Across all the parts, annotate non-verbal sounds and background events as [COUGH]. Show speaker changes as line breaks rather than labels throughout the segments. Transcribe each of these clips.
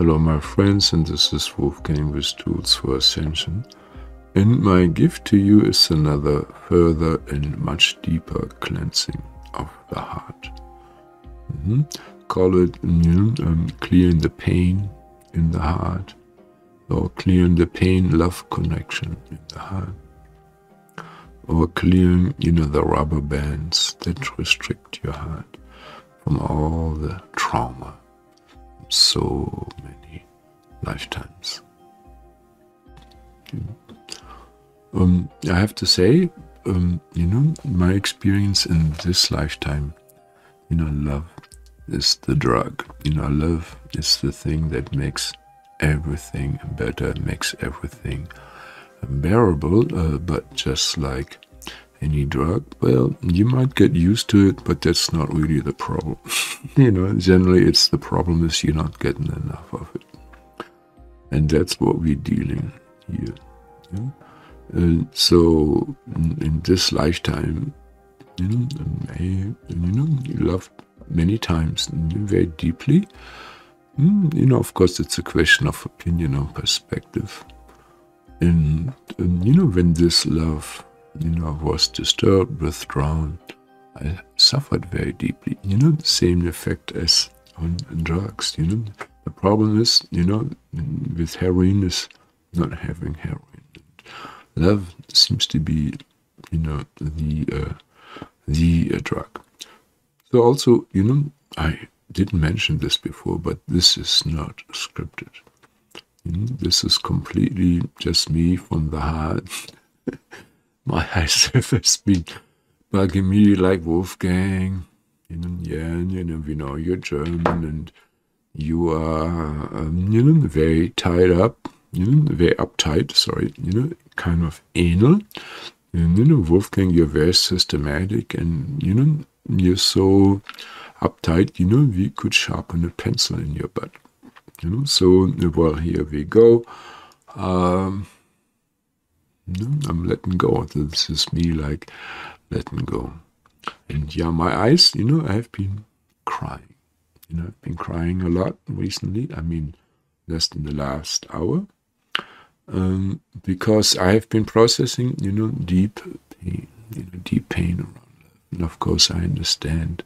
Hello, my friends, and this is Wolfgang with Tools for Ascension. And my gift to you is another further and much deeper cleansing of the heart. Mm -hmm. Call it know, um, clearing the pain in the heart, or clearing the pain love connection in the heart, or clearing, you know, the rubber bands that restrict your heart from all the trauma so many lifetimes. Um, I have to say, um, you know, my experience in this lifetime, you know, love is the drug. You know, love is the thing that makes everything better, makes everything bearable. Uh, but just like any drug, well, you might get used to it, but that's not really the problem. [LAUGHS] you know, generally it's the problem is you're not getting enough of it. And that's what we're dealing here. Yeah? And so in this lifetime, you know, I, you know, loved many times very deeply. Hmm, you know, of course, it's a question of opinion or perspective. And, and you know, when this love you know, was disturbed, withdrawn. I suffered very deeply. You know, the same effect as on drugs. You know, the problem is, you know, with heroin is not having heroin. Love seems to be, you know, the uh, the uh, drug. So also, you know, I didn't mention this before, but this is not scripted. This is completely just me from the heart. [LAUGHS] my [LAUGHS] eyes have been bugging me like Wolfgang. You know, you know, we know you're German and you are, um, you know, very tied up, you know, very uptight, sorry, you know, kind of anal. And, you know, Wolfgang, you're very systematic and, you know, you're so uptight, you know, we could sharpen a pencil in your butt. You know, so, well, here we go. Um, I'm letting go. This is me like letting go. And yeah, my eyes, you know, I have been crying. You know, I've been crying a lot recently. I mean, just in the last hour. Um, because I have been processing, you know, deep pain, you know, deep pain around love. And of course, I understand,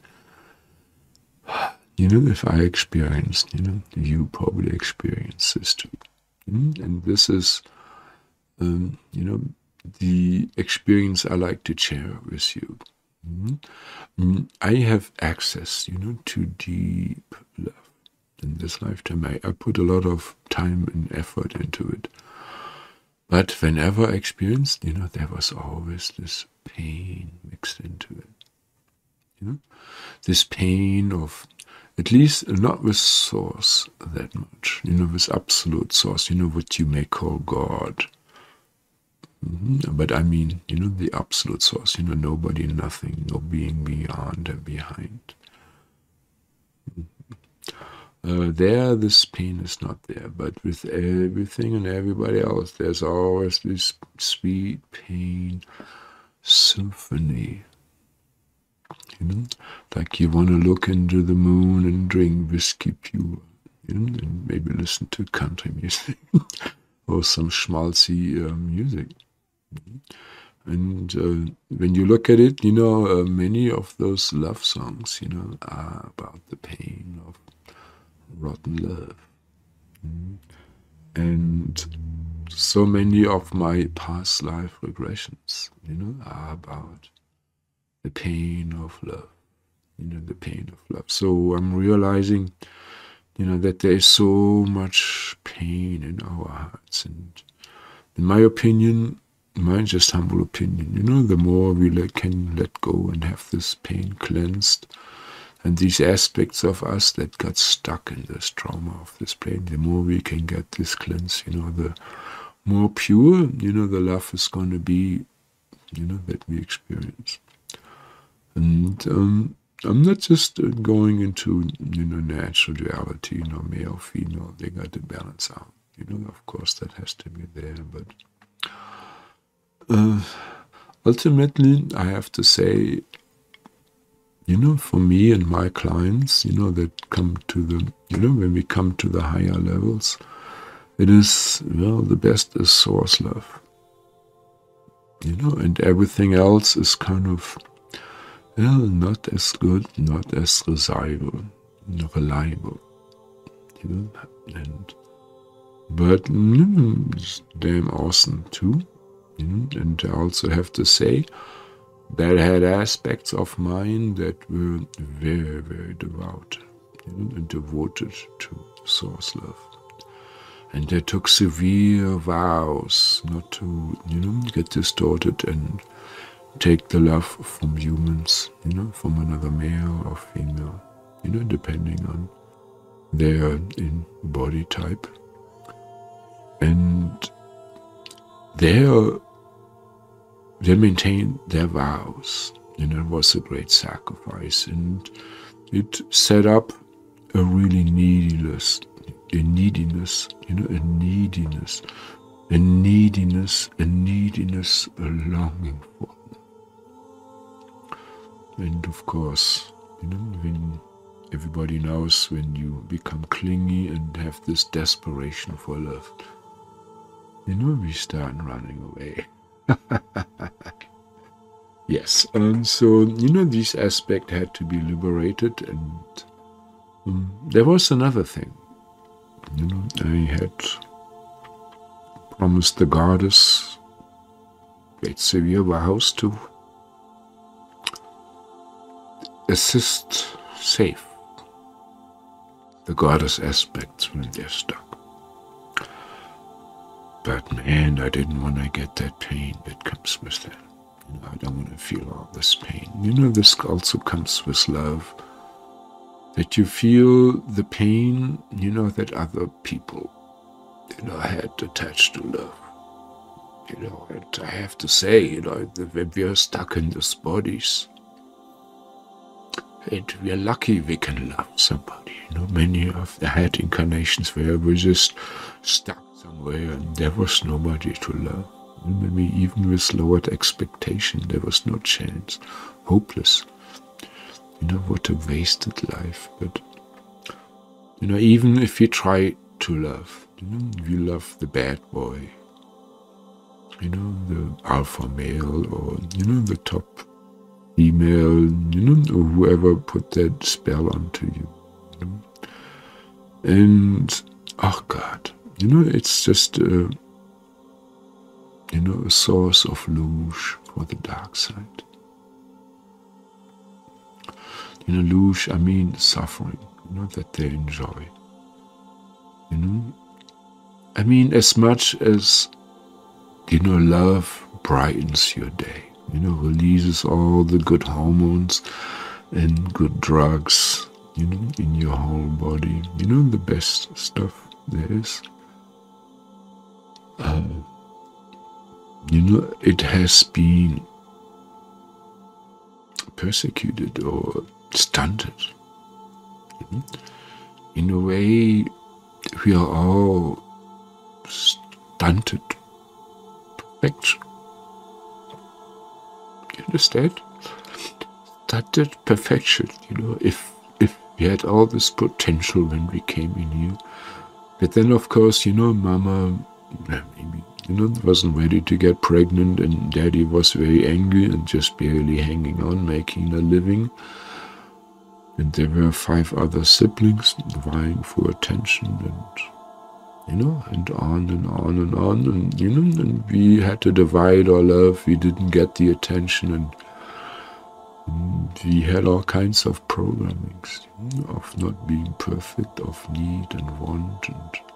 you know, if I experienced, you know, you probably experience this too. Mm, and this is um, you know, the experience I like to share with you. Mm-hmm. I have access, you know, to deep love in this lifetime. I, I put a lot of time and effort into it. But whenever I experienced, you know, there was always this pain mixed into it. You know, this pain of, at least not with source that much, you know, with absolute source, you know, what you may call God But I mean, you know, the absolute source, you know, nobody, nothing, no being beyond and behind. Uh, there, this pain is not there, but with everything and everybody else, there's always this sweet pain symphony. You know, like you want to look into the moon and drink whiskey pure, you know, and maybe listen to country [LAUGHS] music or some schmaltzy uh, music. And uh, when you look at it, you know, uh, many of those love songs, you know, are about the pain of rotten love. Mm. And so many of my past life regressions, you know, are about the pain of love, you know, the pain of love. So I'm realizing, you know, that there is so much pain in our hearts. And in my opinion, my just humble opinion, you know, the more we let, can let go and have this pain cleansed, and these aspects of us that got stuck in this trauma of this pain, the more we can get this cleansed, you know, the more pure, you know, the love is going to be, you know, that we experience. And um, I'm not just uh, going into, you know, natural duality, you know, male, female, they got to balance out. You know, of course, that has to be there, but uh, ultimately, I have to say, you know, for me and my clients, you know, that come to the, you know, when we come to the higher levels, it is, well, the best is source love. You know, and everything else is kind of, well, not as good, not as reliable, reliable. You know, and, but mm, damn awesome too. And I also have to say, that had aspects of mine that were very, very devout and devoted to source love. And they took severe vows not to, you know, get distorted and take the love from humans, you know, from another male or female, you know, depending on their in body type. And their they maintained their vows. Know, it was a great sacrifice, and it set up a really neediness, a neediness, you know, a neediness, a neediness, a neediness, a longing for. And of course, you know, when everybody knows when you become clingy and have this desperation for love, you know, we start running away. [LAUGHS] yes, and so, you know, this aspect had to be liberated, and um, there was another thing. You know, I had promised the goddess great severe vows to assist safe the goddess aspects when they're stuck. But man, I didn't want to get that pain that comes with that. You know, I don't want to feel all this pain. You know, this also comes with love. That you feel the pain, you know, that other people, you know, had attached to love. You know, and I have to say, you know, when we are stuck in these bodies, and we are lucky we can love somebody. You know, many of the head incarnations where we're just stuck somewhere and there was nobody to love. And Maybe even with lowered expectation, there was no chance. Hopeless. You know, what a wasted life. But, you know, even if you try to love, you know, you love the bad boy, you know, the alpha male or, you know, the top female, you know, or whoever put that spell onto you. you know? And, oh God, you know, it's just a, you know, a source of loosh for the dark side. You know, loosh, I mean suffering, you know, that they enjoy. You know, I mean, as much as, you know, love brightens your day, you know, releases all the good hormones and good drugs, you know, in your whole body, you know, the best stuff there is uh, you know, it has been persecuted or stunted. In a way, we are all stunted perfection. You understand? Stunted perfection, you know, if if we had all this potential when we came in here. But then of course, you know, Mama you know wasn't ready to get pregnant and daddy was very angry and just barely hanging on making a living. And there were five other siblings vying for attention and you know and on and on and on. And you know and we had to divide our love. We didn't get the attention and, we had all kinds of programmings you know, of not being perfect of need and want and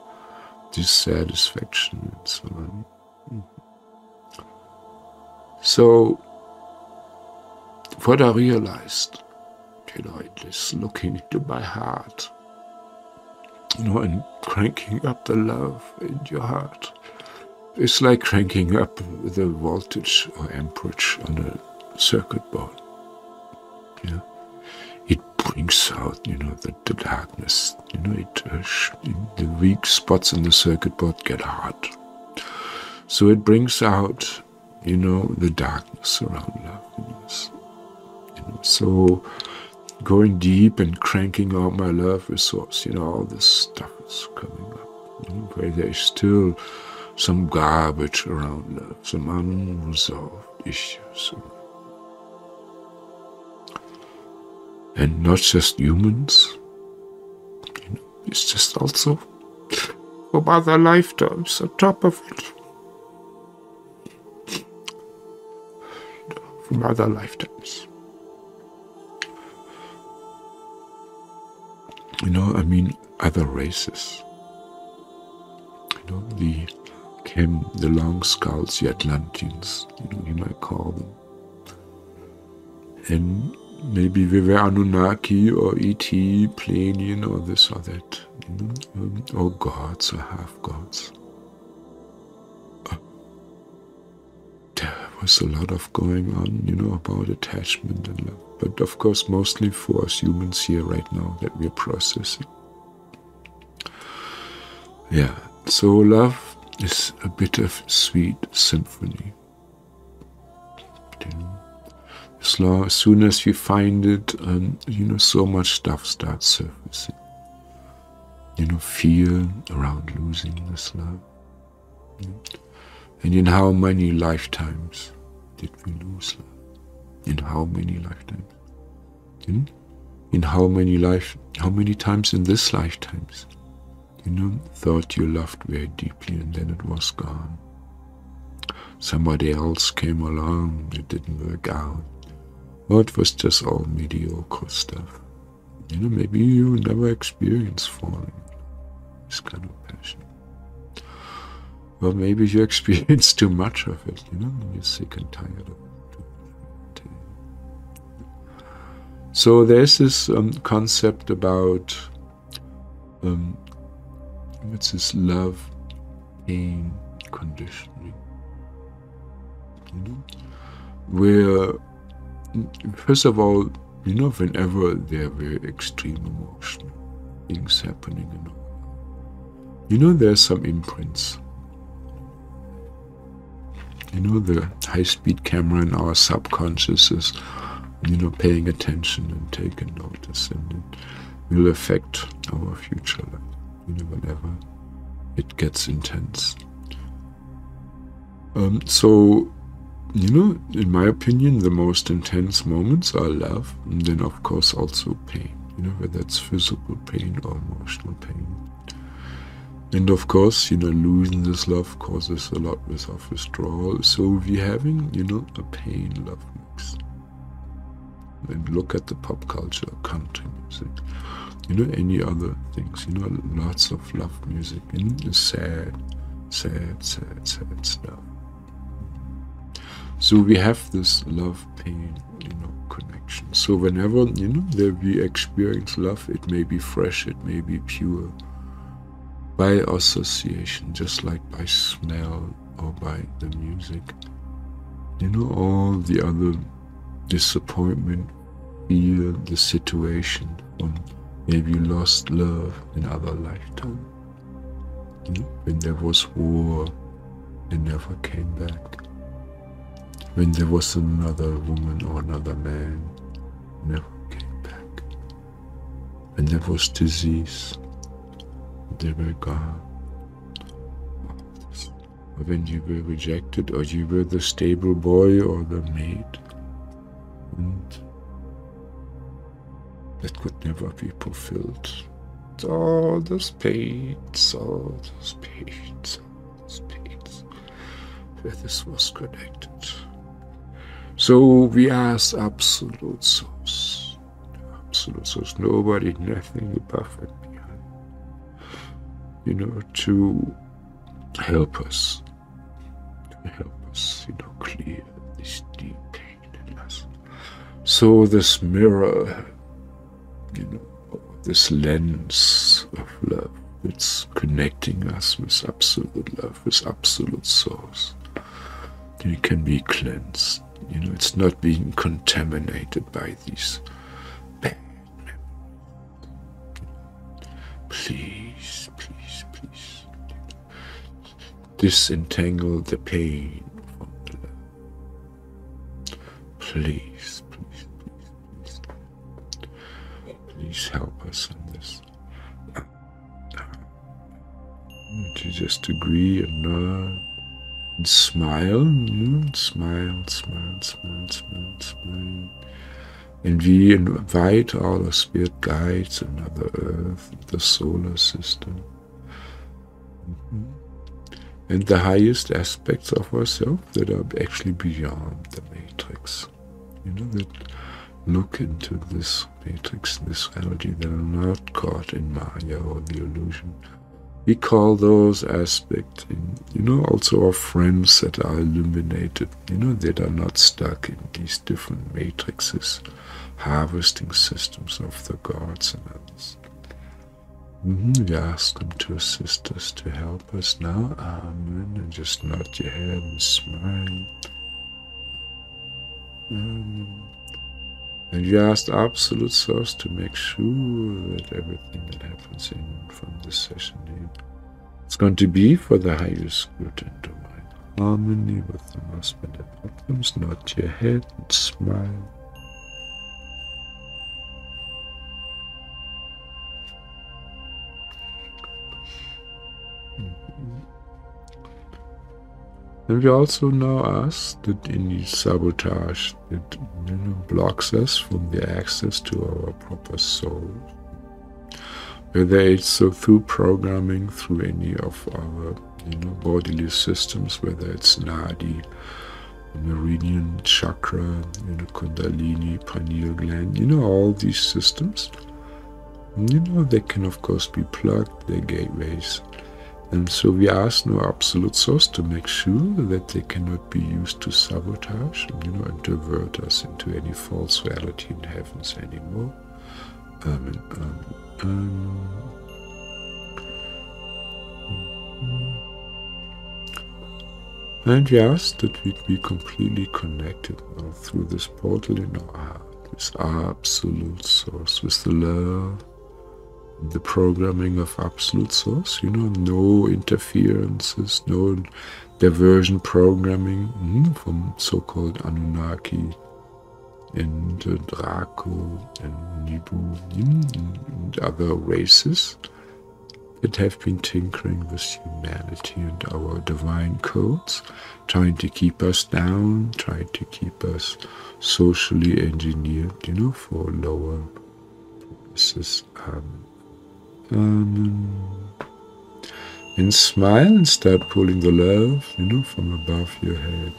dissatisfaction and so on. So, what I realized, you know, is looking into my heart, you know, and cranking up the love in your heart. It's like cranking up the voltage or amperage on a circuit board. It brings out, you know, the, the darkness. You know, it uh, the weak spots in the circuit board get hot. So it brings out, you know, the darkness around loveliness. You know, so going deep and cranking out my love resource. You know, all this stuff is coming up. You know, where there's still some garbage around love, some unresolved issues. And not just humans, you know, it's just also from other lifetimes on top of it. From other lifetimes. You know, I mean, other races. You know, the Kem, the long skulls, the Atlanteans, you know, you might call them. And maybe we were Anunnaki or ET, Planian or this or that, you know, um, or gods or half gods. Uh, there was a lot of going on, you know, about attachment and love. But of course, mostly for us humans here right now that we're processing. Yeah, so love is a bit of sweet symphony. As, as soon as you find it, um, you know, so much stuff starts surfacing. You know, fear around losing this love. And in how many lifetimes did we lose love? In how many lifetimes? In, in how many life, how many times in this lifetimes? You know, thought you loved very deeply and then it was gone. Somebody else came along, it didn't work out. Or it was just all mediocre stuff. You know, maybe you never experienced falling. This kind of passion. Or maybe you [LAUGHS] experienced too much of it, you know, and you're sick and tired of it. So there's this um, concept about um, what's this love pain conditioning, you know, where first of all, you know, whenever there are very extreme emotional things happening, you know, you know, there's some imprints. You know, the high-speed camera in our subconscious is you know, paying attention and taking notice, and it will affect our future life, you know, whenever it gets intense. Um, so, you know, in my opinion, the most intense moments are love, and then, of course, also pain, you know, whether it's physical pain or emotional pain. And of course, you know, losing this love causes a lot of withdrawal. So we're having, you know, a pain love mix and look at the pop culture, country music, you know, any other things, you know, lots of love music, and sad, sad, sad, sad stuff. So we have this love pain, you know, connection. So whenever, you know, that we experience love, it may be fresh, it may be pure, by association, just like by smell or by the music. You know, all the other disappointment, fear, the situation from maybe you lost love in other lifetime. You know, when there was war, it never came back. When there was another woman or another man, never came back. When there was disease, they were gone. When you were rejected, or you were the stable boy or the maid, and that could never be fulfilled. All those pains, all those pains, all those pains, where this was connected. So we ask absolute source, absolute source, nobody, nothing above and behind, you know, to help us, to help us, you know, clear this deep pain in us. so this mirror, you know, this lens of love, it's connecting us with absolute love, with absolute source. It can be cleansed. You know, it's not being contaminated by these bad memories. Please, please, please. Disentangle the pain from the love. Please, please, please, please. Please help us in this. To just agree or not and smile, smile, smile, smile, smile, smile. And we invite all our spirit guides and Mother Earth, the solar system, mm-hmm. and the highest aspects of ourselves that are actually beyond the matrix. You know, that look into this matrix, this reality, that are not caught in Maya or the illusion we call those aspects, you know, also our friends that are illuminated, you know, that are not stuck in these different matrices, harvesting systems of the gods and others. Mm-hmm. We ask them to assist us, to help us now. Amen. And just nod your head and smile. Amen. And you ask Absolute Source to make sure that everything that happens in from this session it's going to be for the highest good and divine harmony with the most problems. Nod your head and smile. And we also now ask that any sabotage that you know, blocks us from the access to our proper soul, whether it's so through programming, through any of our you know bodily systems, whether it's nadi, meridian, chakra, you know, kundalini, pineal gland, you know, all these systems, you know, they can of course be plugged, they're gateways and so we ask no absolute source to make sure that they cannot be used to sabotage, you know, and divert us into any false reality in heavens anymore. Um, Amen. Amen. Um, Amen. Um, and we ask that we'd be completely connected now through this portal in our heart, this absolute source, with the love the programming of absolute source, you know, no interferences, no diversion programming mm, from so-called Anunnaki and uh, Draco and Nibu mm, and other races that have been tinkering with humanity and our divine codes, trying to keep us down, trying to keep us socially engineered, you know, for lower purposes. Um, um, and smile and start pulling the love, you know, from above your head,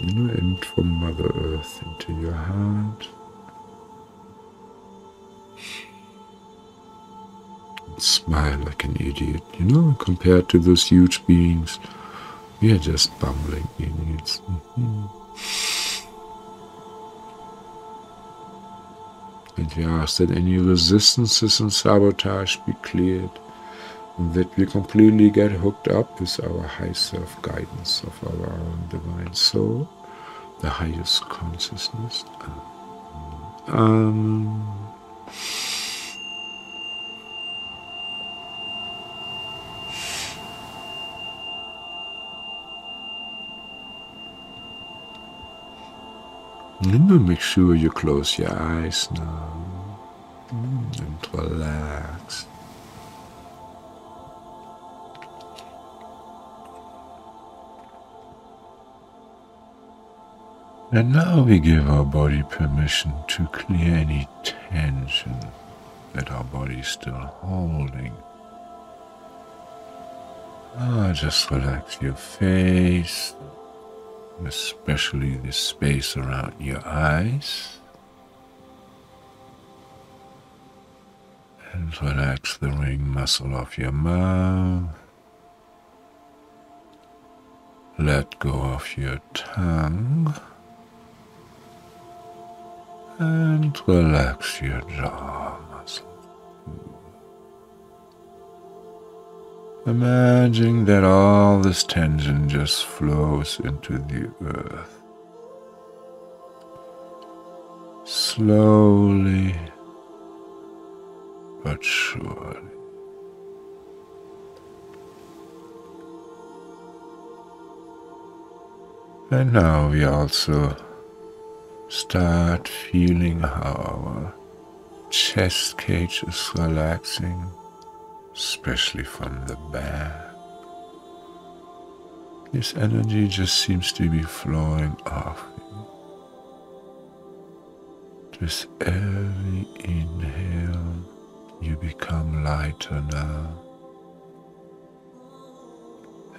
you know, and from Mother Earth into your heart. Smile like an idiot, you know, compared to those huge beings. We are just bumbling idiots. Mm -hmm. And we ask that any resistances and sabotage be cleared, and that we completely get hooked up with our high self guidance of our own divine soul, the highest consciousness. Amen. And make sure you close your eyes now and relax. And now we give our body permission to clear any tension that our body is still holding. Ah, just relax your face, especially the space around your eyes. And relax the ring muscle of your mouth. Let go of your tongue. And relax your jaw. Imagine that all this tension just flows into the earth. Slowly but surely. And now we also start feeling how our chest cage is relaxing especially from the back. This energy just seems to be flowing off you. Just every inhale, you become lighter now.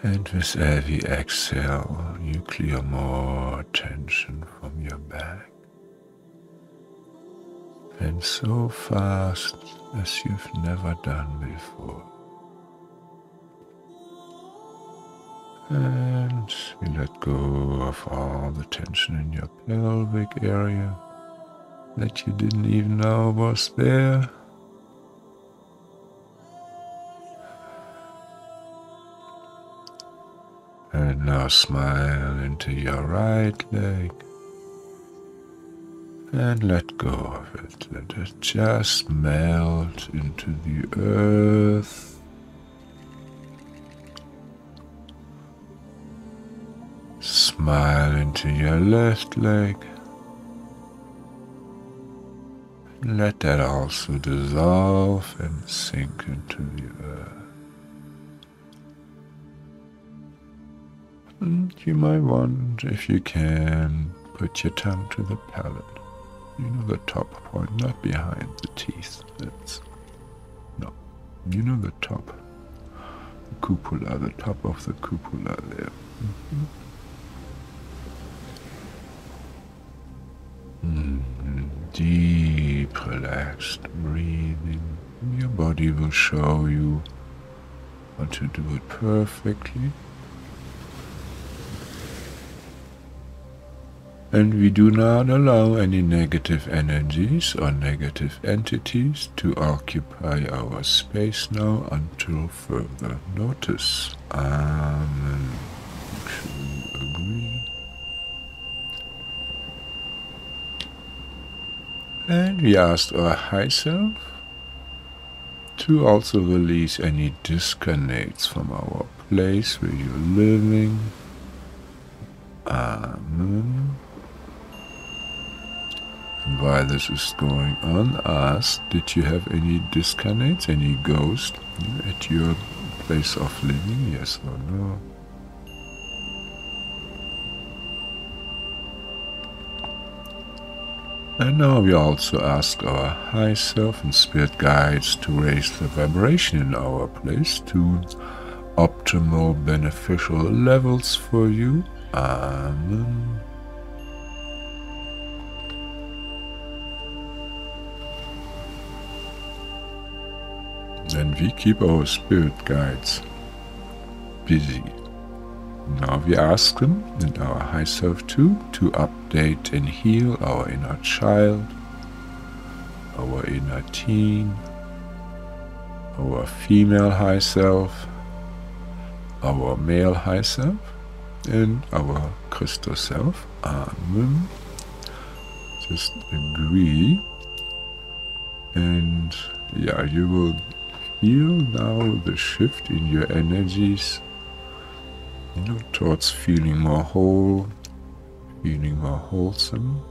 And with every exhale, you clear more tension from your back. And so fast as you've never done before. And we let go of all the tension in your pelvic area that you didn't even know was there. And now smile into your right leg and let go of it. Let it just melt into the earth. Smile into your left leg. Let that also dissolve and sink into the earth. And you might want, if you can, put your tongue to the palate. You know the top point, not behind the teeth. That's no. You know the top. The cupola, the top of the cupola there. Mm -hmm. Mm, deep, relaxed breathing. Your body will show you how to do it perfectly. And we do not allow any negative energies or negative entities to occupy our space now until further notice. Amen. And we asked our high self to also release any disconnects from our place where you're living. Amen. While this is going on, ask, did you have any discarnates, any ghosts at your place of living? Yes or no? And now we also ask our high self and spirit guides to raise the vibration in our place to optimal beneficial levels for you. Amen. And we keep our spirit guides busy. Now we ask them and our high self too to update and heal our inner child, our inner teen, our female high self, our male high self, and our crystal self. Amen. Just agree. And yeah, you will feel now the shift in your energies you know, towards feeling more whole, feeling more wholesome.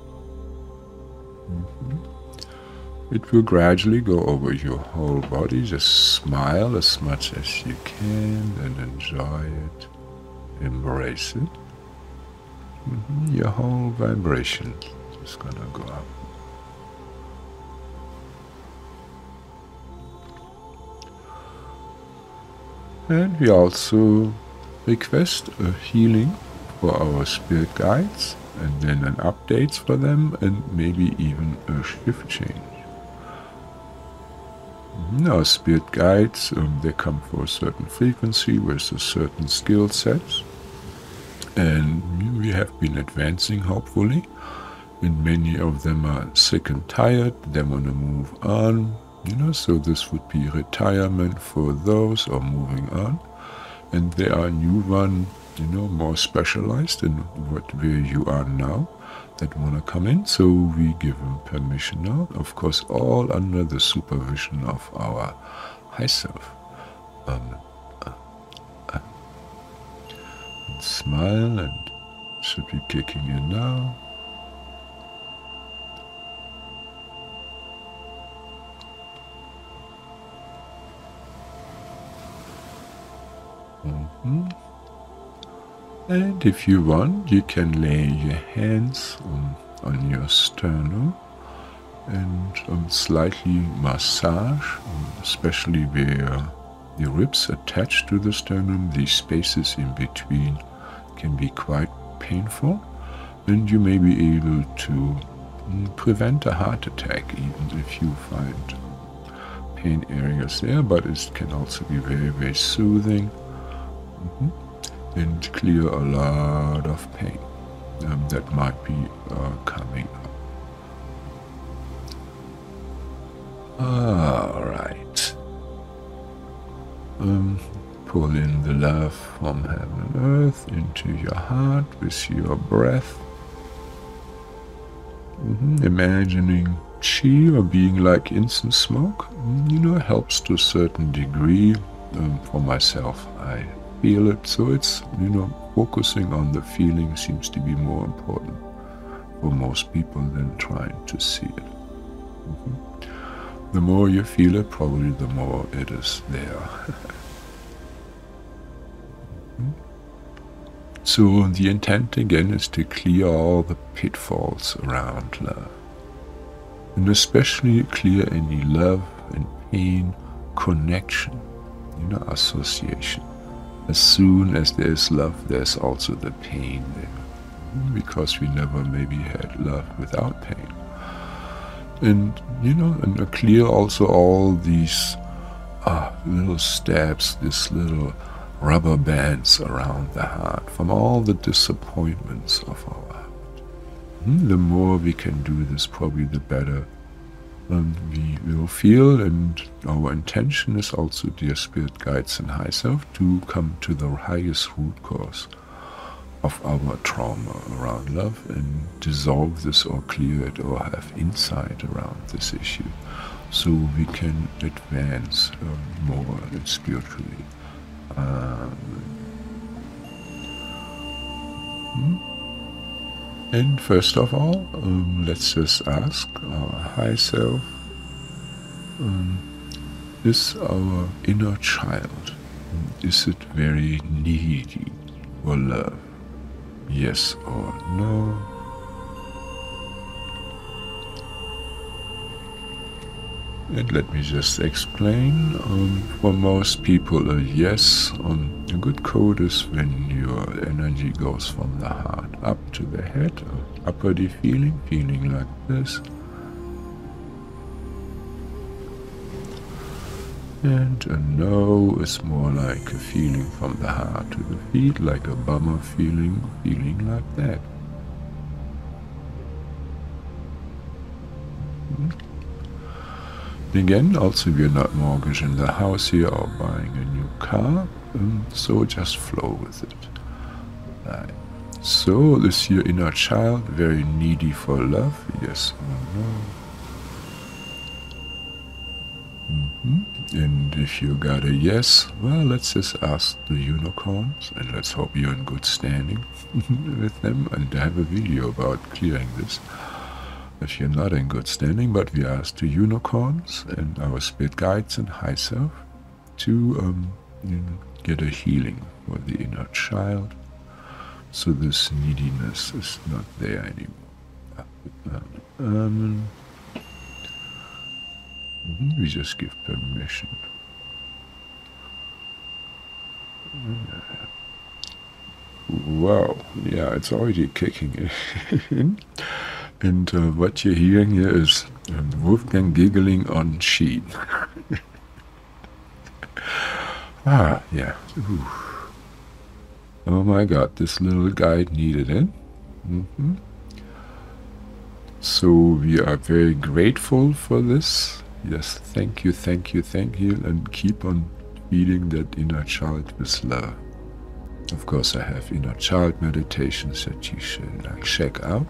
Mm -hmm. It will gradually go over your whole body. Just smile as much as you can and enjoy it. Embrace it. Mm -hmm. Your whole vibration is gonna go up. And we also request a healing for our spirit guides and then an updates for them and maybe even a shift change. Mm-hmm. Our spirit guides, um, they come for a certain frequency with a certain skill set and we have been advancing hopefully and many of them are sick and tired, they want to move on, you know, so this would be retirement for those or moving on and there are new one, you know, more specialized in what where you are now that want to come in. So we give them permission now, of course, all under the supervision of our high self. Um, uh, uh, and smile and should be kicking in now. And if you want, you can lay your hands on, on your sternum and um, slightly massage, um, especially where the ribs attached to the sternum, the spaces in between can be quite painful, and you may be able to mm, prevent a heart attack even if you find pain areas there, but it can also be very, very soothing -hmm, and clear a lot of pain um, that might be uh, coming up. All right. Um, pull in the love from heaven and earth into your heart with your breath. Mm -hmm. Imagining chi or being like incense smoke, mm, you know, helps to a certain degree. Um, for myself, I feel it. So it's, you know, focusing on the feeling seems to be more important for most people than trying to see it. Mm -hmm. The more you feel it, probably the more it is there. [LAUGHS] so the intent again is to clear all the pitfalls around love. And especially clear any love and pain connection, you know, association. As soon as there's love, there's also the pain there. Because we never maybe had love without pain and you know and clear also all these uh, little steps these little rubber bands around the heart from all the disappointments of our heart hmm, the more we can do this probably the better we will feel and our intention is also dear spirit guides and high self to come to the highest root cause of our trauma around love and dissolve this or clear it or have insight around this issue so we can advance um, more spiritually. Um, and first of all, um, let's just ask our high self um, is our inner child, is it very needy for love? Yes or no? And let me just explain. Um, for most people, a yes. Um, a good code is when your energy goes from the heart up to the head, uppity feeling, feeling like this. And a no is more like a feeling from the heart to the feet, like a bummer feeling, feeling like that. Hmm. Again, also we're not mortgaging the house here or buying a new car, um, so just flow with it. Right. So, this your inner child, very needy for love, yes or no? Mm -hmm. And if you got a yes, well, let's just ask the unicorns and let's hope you're in good standing [LAUGHS] with them. And I have a video about clearing this. If you're not in good standing, but we ask the unicorns and our spirit guides and high self to um, get a healing for the inner child so this neediness is not there anymore. Um, we just give permission. Wow, yeah, it's already kicking in. [LAUGHS] and uh, what you're hearing here is um, Wolfgang giggling on sheet. [LAUGHS] ah, yeah. Ooh. Oh my god, this little guy needed it. Mm -hmm. So we are very grateful for this Yes, thank you, thank you, thank you, and keep on feeding that inner child with love. Of course, I have inner child meditations that you should like check out.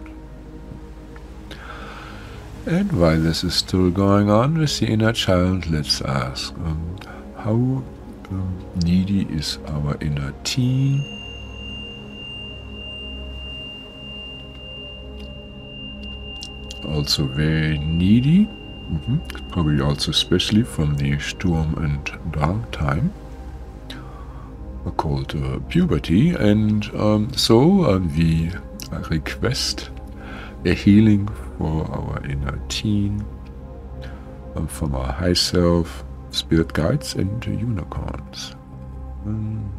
And while this is still going on with the inner child, let's ask um, how um, needy is our inner teen? Also very needy Mm -hmm. Probably also especially from the Sturm und Drang time. Called uh, puberty, and um, so uh, we request a healing for our inner teen, uh, from our high self, spirit guides, and unicorns. Um,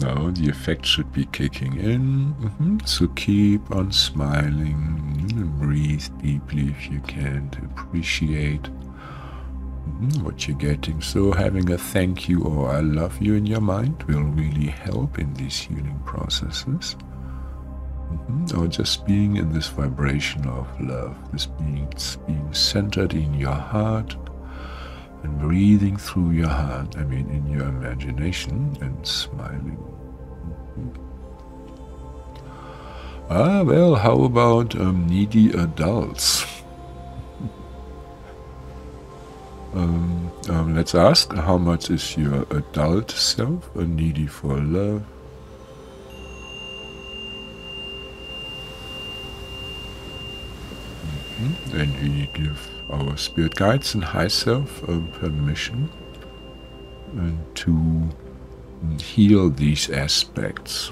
Now the effect should be kicking in. Mm -hmm. So keep on smiling. and Breathe deeply if you can to appreciate mm what you're getting. So having a thank you or I love you in your mind will really help in these healing processes. Mm -hmm. Or just being in this vibration of love, this being, being centered in your heart and breathing through your heart, I mean in your imagination and smiling. Ah, well, how about um, needy adults? Um, um, let's ask, how much is your adult self needy for love? Mm -hmm. And we give our spirit guides and high self um, permission and to heal these aspects,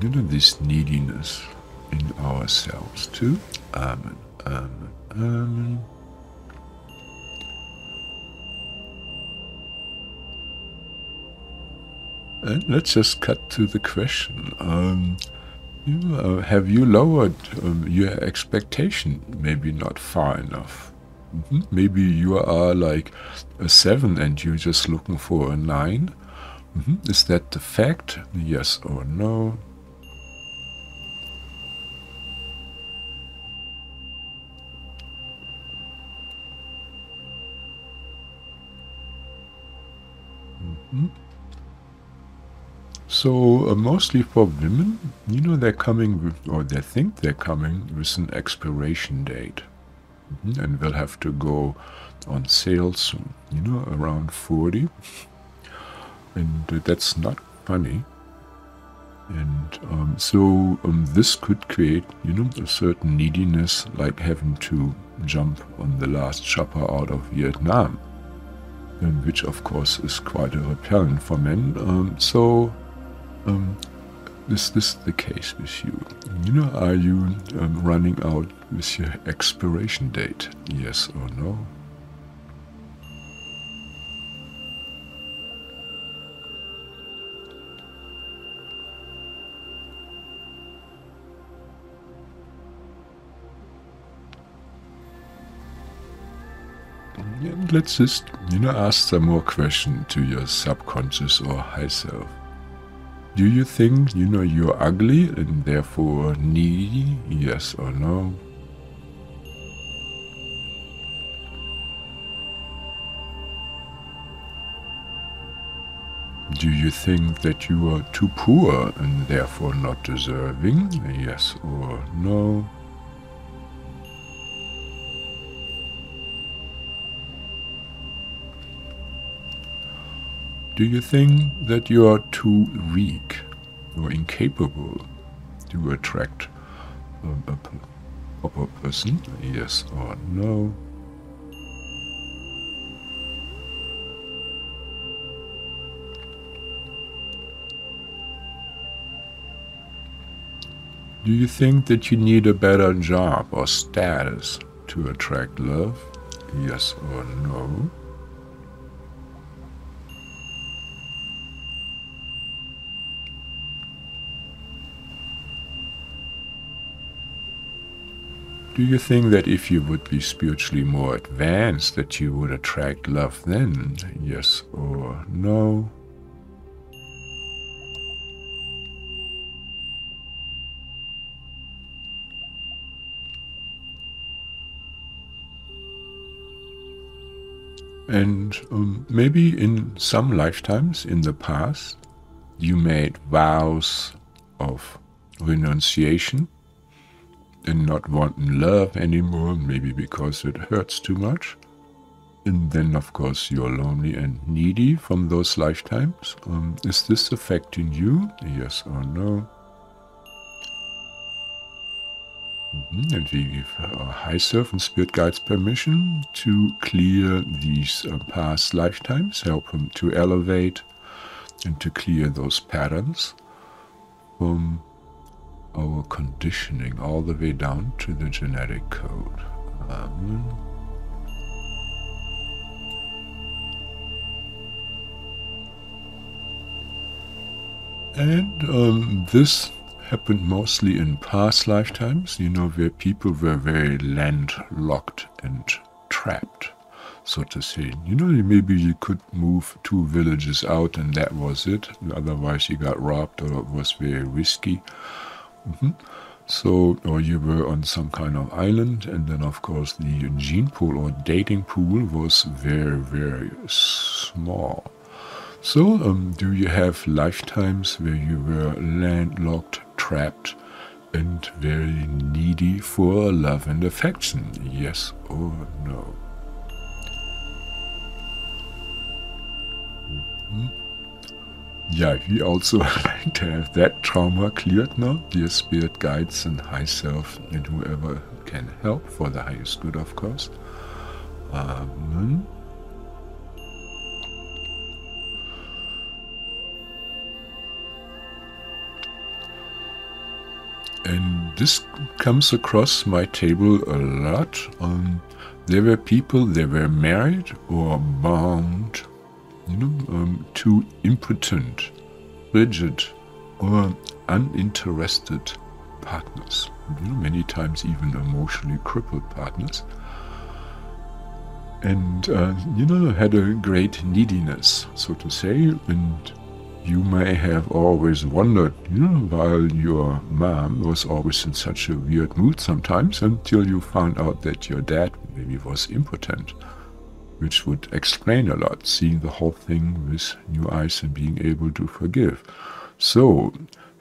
you know, this neediness in ourselves too. Amen, amen, amen. And let's just cut to the question. Um, you uh, have you lowered um, your expectation? Maybe not far enough. Mm -hmm. Maybe you are like a seven and you're just looking for a 9 mm -hmm. Is that the fact? Yes or no? Mm -hmm. So uh, mostly for women, you know, they're coming with, or they think they're coming with an expiration date. Mm-hmm. and will have to go on sale soon, you know, around 40. And uh, that's not funny. And um, so um, this could create, you know, a certain neediness, like having to jump on the last chopper out of Vietnam, and which of course is quite a repellent for men. Um, so um, is this the case with you? You know, are you um, running out with your expiration date? Yes or no? let's just, you know, ask some more questions to your subconscious or high self. Do you think, you know, you're ugly and therefore needy? Yes or no? Do you think that you are too poor and therefore not deserving? Yes or no? Do you think that you are too weak or incapable to attract a, a proper person? Yes or no? Do you think that you need a better job or status to attract love? Yes or no? Do you think that if you would be spiritually more advanced, that you would attract love then? Yes or no? And um, maybe in some lifetimes in the past, you made vows of renunciation and not wanting love anymore, maybe because it hurts too much. And then, of course, you're lonely and needy from those lifetimes. Um, is this affecting you? Yes or no? Hmm, and we give our high self and spirit guides permission to clear these uh, past lifetimes, help them to elevate and to clear those patterns from our conditioning all the way down to the genetic code. Amen. And um, this happened mostly in past lifetimes, you know, where people were very landlocked and trapped, so to say. You know, maybe you could move two villages out and that was it. Otherwise, you got robbed or it was very risky. Mm -hmm. So, or you were on some kind of island, and then, of course, the gene pool or dating pool was very, very small. So, um, do you have lifetimes where you were landlocked, trapped, and very needy for love and affection? Yes or no? Mm -hmm. Yeah, we also like [LAUGHS] to have that trauma cleared now. Dear spirit guides and high self and whoever can help for the highest good, of course. Amen. and this comes across my table a lot. Um, there were people, they were married or bound, you know, um, to impotent, rigid, or uninterested partners. You know, many times even emotionally crippled partners. And, uh, you know, had a great neediness, so to say, and you may have always wondered, you know, while your mom was always in such a weird mood sometimes until you found out that your dad maybe was impotent, which would explain a lot, seeing the whole thing with new eyes and being able to forgive. So,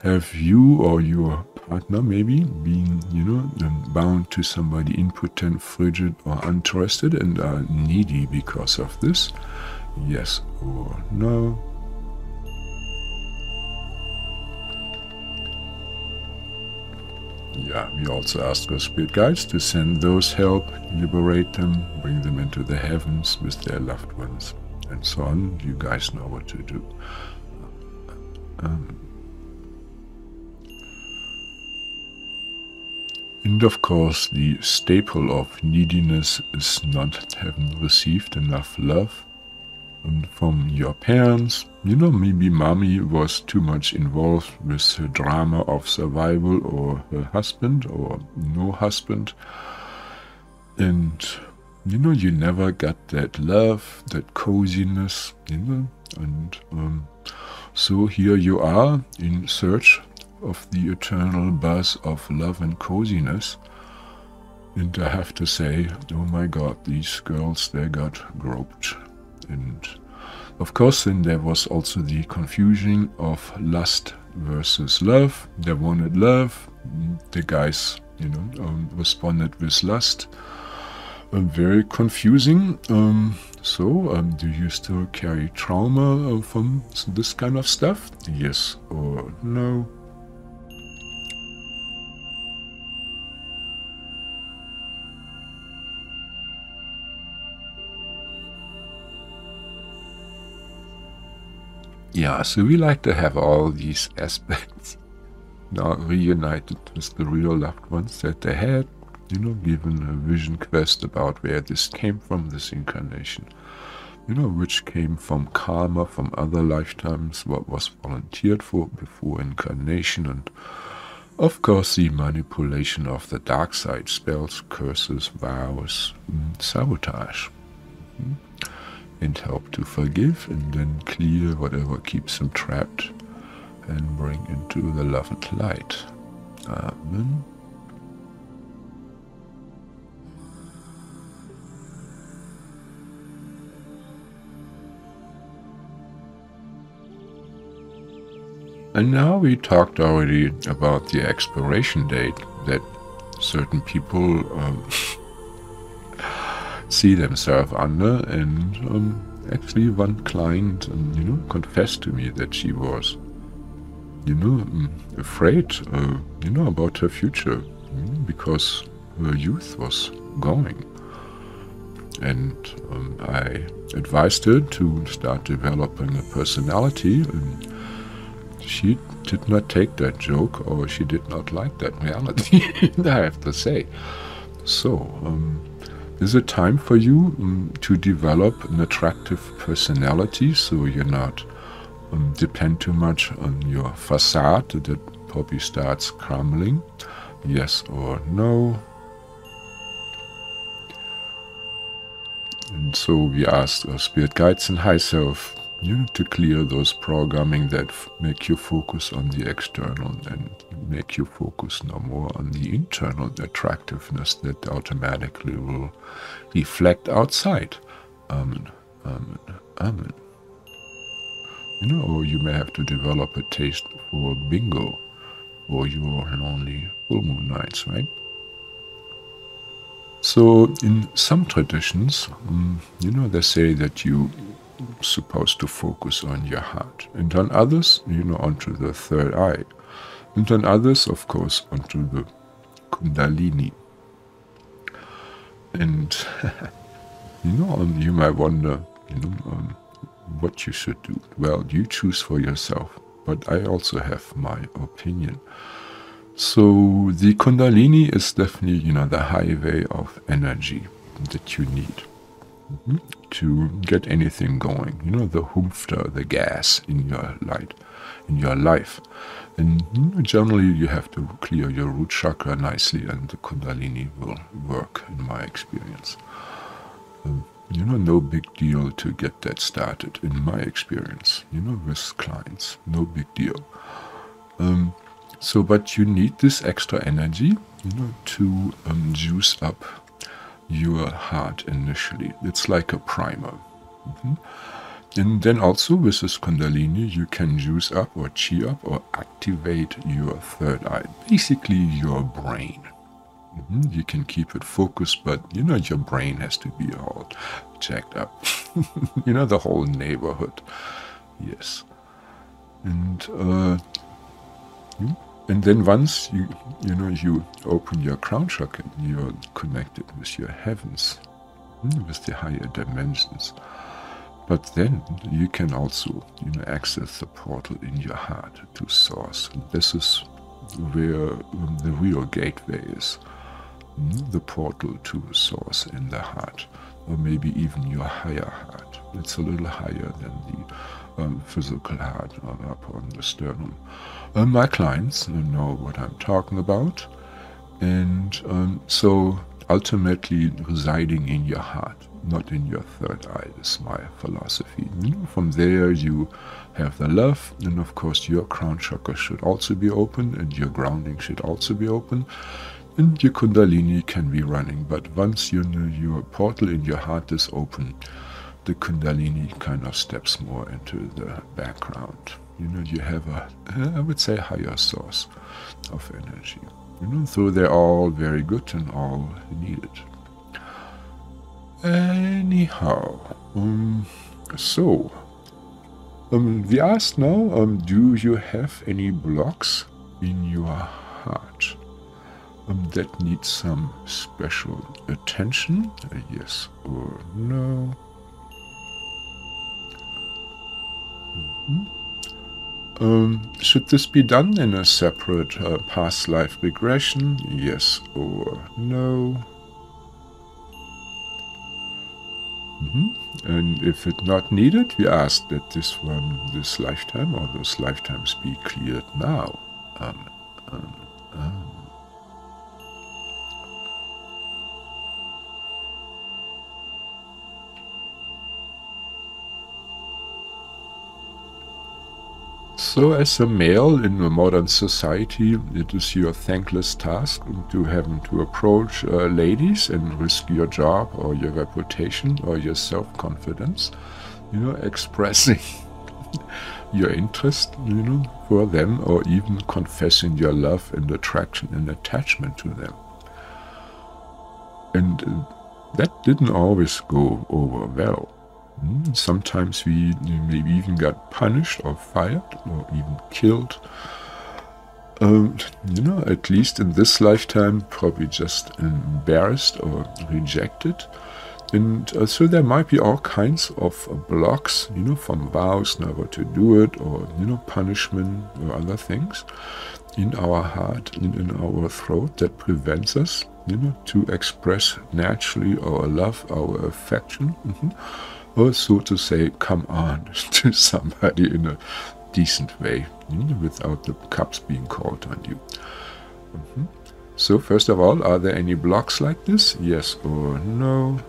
have you or your partner maybe been, you know, um, bound to somebody impotent, frigid, or untrusted and are needy because of this? Yes or no? Yeah, we also ask our spirit guides to send those help, liberate them, bring them into the heavens with their loved ones, and so on. You guys know what to do. Um, and of course, the staple of neediness is not having received enough love from your parents. You know, maybe mommy was too much involved with the drama of survival or her husband or no husband. And, you know, you never got that love, that coziness, you know. And um, so here you are in search of the eternal buzz of love and coziness. And I have to say, oh my god, these girls, they got groped and of course, then there was also the confusion of lust versus love. They wanted love. The guys, you know, um, responded with lust. Um, very confusing. Um, so, um, do you still carry trauma uh, from this kind of stuff? Yes or no? Yeah, so we like to have all these [LAUGHS] aspects now reunited with the real loved ones that they had, you know, given a vision quest about where this came from, this incarnation. You know, which came from karma from other lifetimes, what was volunteered for before incarnation, and of course the manipulation of the dark side, spells, curses, vows, sabotage. Mm -hmm and help to forgive and then clear whatever keeps them trapped and bring into the love and light. Amen. And now we talked already about the expiration date that certain people um, [LAUGHS] see themselves under. And um, actually, one client, um, you know, confessed to me that she was, you know, um, afraid, uh, you know, about her future. mm, because her youth was going. And um, I advised her to start developing a personality. And she did not take that joke, or she did not like that reality, [LAUGHS] I have to say. So, um, is it time for you um, to develop an attractive personality so you're not um, depend too much on your facade that probably starts crumbling? Yes or no? And so we asked our spirit guides and high self you know, to clear those programming that make you focus on the external and make you focus no more on the internal attractiveness that automatically will reflect outside. Amen, amen, amen. You know, or you may have to develop a taste for bingo or your lonely full moon nights, right? So, in some traditions, um, you know, they say that you supposed to focus on your heart, and on others, you know, onto the third eye, and on others, of course, onto the Kundalini. And [LAUGHS] you know, um, you might wonder, you know, um, what you should do. Well, you choose for yourself, but I also have my opinion. So the Kundalini is definitely, you know, the highway of energy that you need mm -hmm, to get anything going. You know, the hoofter, the gas in your light, in your life. And generally, you have to clear your root chakra nicely, and the Kundalini will work, in my experience. Um, you know, no big deal to get that started, in my experience. You know, with clients, no big deal. Um, so, but you need this extra energy, you know, to um, juice up your heart initially. It's like a primer. Mm -hmm. And then also with this Kundalini, you can juice up or cheer up or activate your third eye, basically your brain. Mm -hmm. You can keep it focused, but you know, your brain has to be all jacked up. [LAUGHS] you know, the whole neighborhood. Yes. And, uh, hmm? And then once you, you know, you open your crown chakra, you're connected with your heavens, hmm, with the higher dimensions. But then you can also, you know, access the portal in your heart to source. And this is where um, the real gateway is. Hmm, the portal to source in the heart, or maybe even your higher heart. It's a little higher than the um, physical heart up on the sternum. Uh, my clients know what I'm talking about. And um, so ultimately residing in your heart, not in your third eye, is my philosophy. From there, you have the love, and of course, your crown chakra should also be open, and your grounding should also be open, and your kundalini can be running. But once you know your portal in your heart is open, the kundalini kind of steps more into the background you know, you have a, I would say, higher source of energy. You know, so they're all very good and all needed. Anyhow, um, so um, we ask now, um, do you have any blocks in your heart um, that need some special attention? Uh, yes or no? Mm -hmm. Um, should this be done in a separate uh, past life regression? Yes or no? Mm -hmm. And if it not needed, we ask that this one, this lifetime or those lifetimes be cleared now. So, as a male in a modern society, it is your thankless task to have to approach uh, ladies and risk your job or your reputation or your self-confidence, you know, [LAUGHS] expressing your interest, you know, for them or even confessing your love and attraction and attachment to them. And uh, that didn't always go over well. Hmm, sometimes we maybe even got punished or fired or even killed. um, you know, at least in this lifetime, probably just embarrassed or rejected. And uh, so there might be all kinds of uh, blocks, you know, from vows never to do it, or, you know, punishment or other things in our heart and in our throat that prevents us, you know, to express naturally our love, our affection, mm -hmm. Or so to say, come on [LAUGHS] to somebody in a decent way, without the cups being called on you. Mm -hmm. So first of all, are there any blocks like this? Yes or no?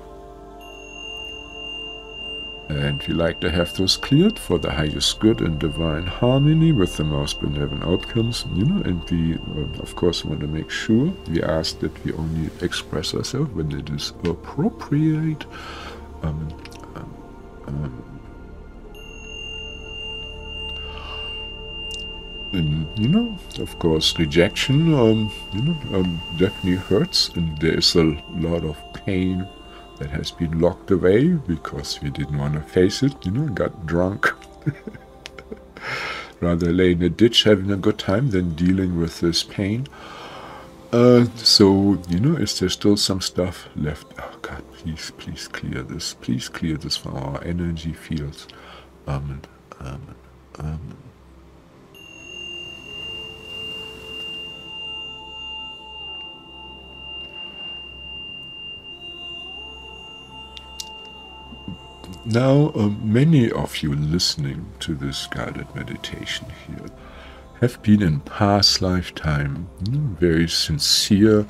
And we like to have those cleared for the highest good and divine harmony with the most benevolent outcomes, you know, and we, uh, of course, want to make sure we ask that we only express ourselves when it is appropriate. Um, and, you know, of course, rejection, um, you know, um, definitely hurts, and there is a lot of pain that has been locked away because we didn't want to face it, you know, got drunk. [LAUGHS] Rather lay in a ditch having a good time than dealing with this pain. Uh, so, you know, is there still some stuff left? Please, please clear this. Please clear this from our energy fields. Amen. Amen. Amen. Now, uh, many of you listening to this guided meditation here have been in past lifetime very sincere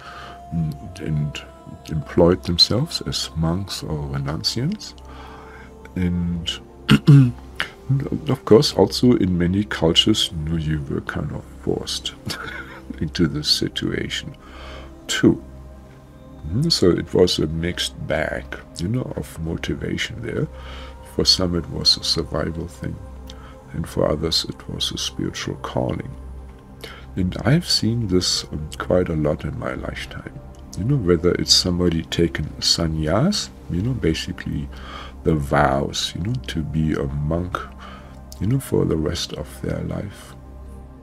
mm, and employed themselves as monks or renunciants. And [CLEARS THROAT] of course, also in many cultures, you, were kind of forced [LAUGHS] into this situation too. Hmm, so it was a mixed bag, you know, of motivation there. For some it was a survival thing, and for others it was a spiritual calling. And I've seen this um, quite a lot in my lifetime. You know, whether it's somebody taking sannyas, you know, basically the vows, you know, to be a monk, you know, for the rest of their life.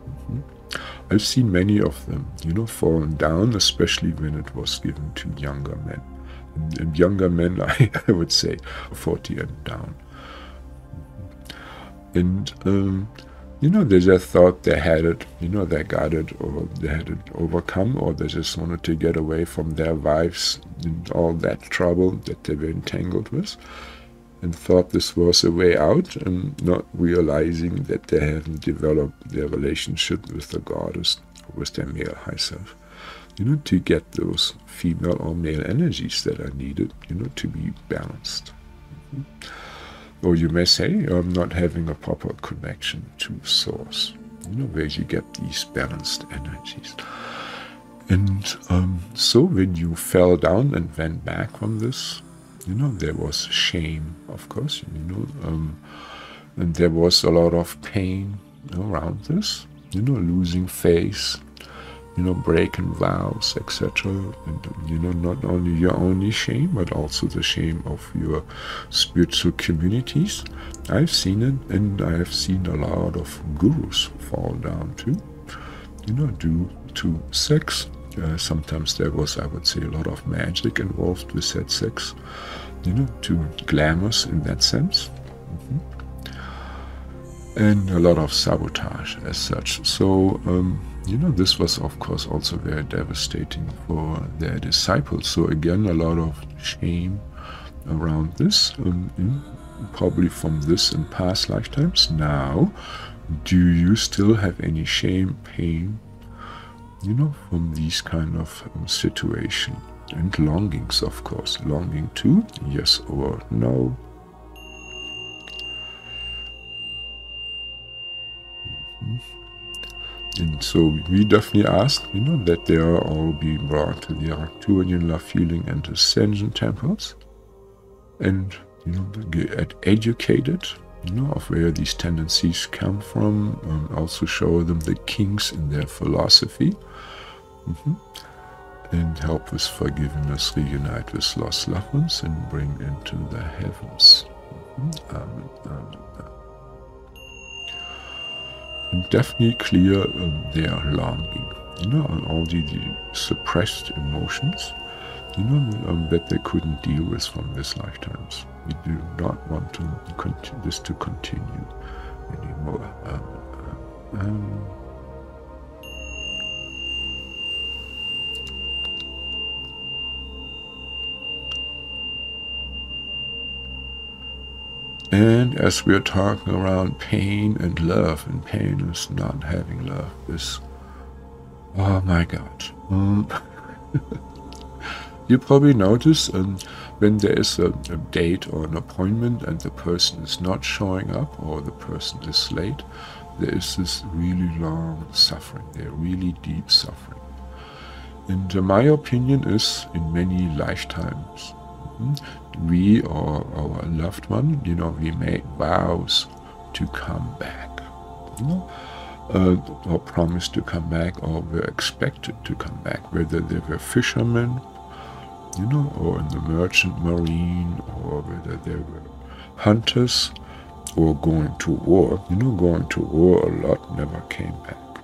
Mm -hmm. I've seen many of them, you know, fallen down, especially when it was given to younger men. And, younger men, [LAUGHS] I, I, would say, 40 and down. And, um, you know, they just thought they had it, you know, they got it, or they had it overcome, or they just wanted to get away from their wives and all that trouble that they were entangled with and thought this was a way out and not realizing that they haven't developed their relationship with the goddess or with their male high self. You know, to get those female or male energies that are needed, you know, to be balanced. Mm -hmm. Or you may say, I'm not having a proper connection to source, you know, where you get these balanced energies. And um, so when you fell down and went back from this, you know, there was shame, of course, you know, um, and there was a lot of pain around this, you know, losing face, you know, breaking vows, etc. And, you know, not only your only shame, but also the shame of your spiritual communities. I've seen it, and I have seen a lot of gurus fall down too, you know, due to sex uh, sometimes there was, I would say, a lot of magic involved with that sex, you know, too glamorous in that sense. Mm -hmm. And a lot of sabotage as such. So, um, you know, this was, of course, also very devastating for their disciples. So, again, a lot of shame around this, um, probably from this and past lifetimes. Now, do you still have any shame, pain, you know, from these kind of um, situation and longings, of course. Longing to yes or no. And so we definitely ask, you know, that they are all being brought to the Arcturian love feeling and ascension temples and, you know, get educated you know, of where these tendencies come from, and also show them the kinks in their philosophy, mm -hmm. and help with forgiveness, reunite with lost loved ones, and bring into the heavens. Mm -hmm. Amen. Amen. Definitely clear um, their longing, you know, and all the, the suppressed emotions, you know, um, that they couldn't deal with from this lifetimes. We do not want to continue, this to continue anymore. Um, um, And as we're talking around pain and love, and pain is not having love, is, oh my God. Um, [LAUGHS] you probably notice um, when there is a, a, date or an appointment and the person is not showing up or the person is late, there is this really long suffering, there really deep suffering. And uh, my opinion is in many lifetimes, we or our loved one, you know, we make vows to come back, you know, uh, or promise to come back, or were expected to come back, whether they were fishermen, you know, or in the merchant marine, or whether they were hunters, or going to war. You know, going to war a lot never came back.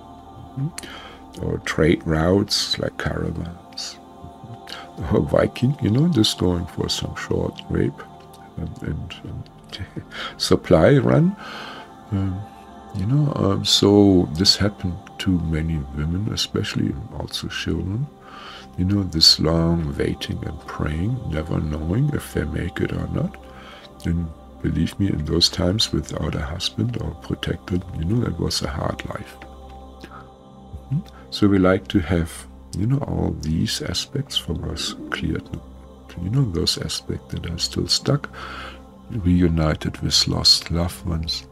Mm -hmm. Or trade routes like caravans a Viking, you know, just going for some short rape and, and, and [LAUGHS] supply run. Um, you know, um, so this happened to many women, especially also children. You know, this long waiting and praying, never knowing if they make it or not. And believe me, in those times without a husband or protected, you know, it was a hard life. Mm -hmm. So we like to have you know, all these aspects from us cleared. You know, those aspects that are still stuck, reunited with lost loved ones,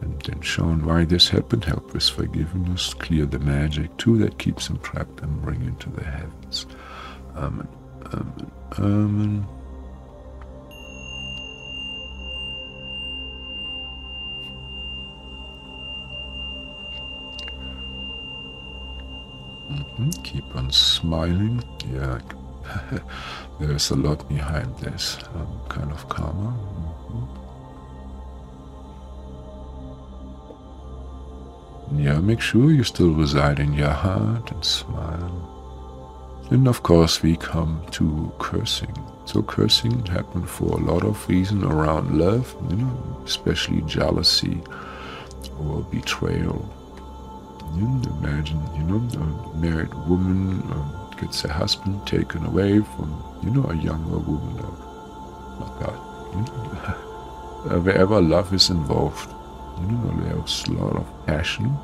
and then shown why this happened, help with forgiveness, clear the magic too that keeps them trapped and bring into the heavens. Amen. Amen. Amen. Keep on smiling. Yeah, [LAUGHS] there's a lot behind this um, kind of karma. Mm -hmm. Yeah, make sure you still reside in your heart and smile. And of course, we come to cursing. So, cursing happened for a lot of reasons around love, you know, especially jealousy or betrayal you imagine, you know, a married woman um, gets her husband taken away from, you know, a younger woman. Oh my God. You know, [LAUGHS] uh, wherever love is involved, you know, there's a lot of passion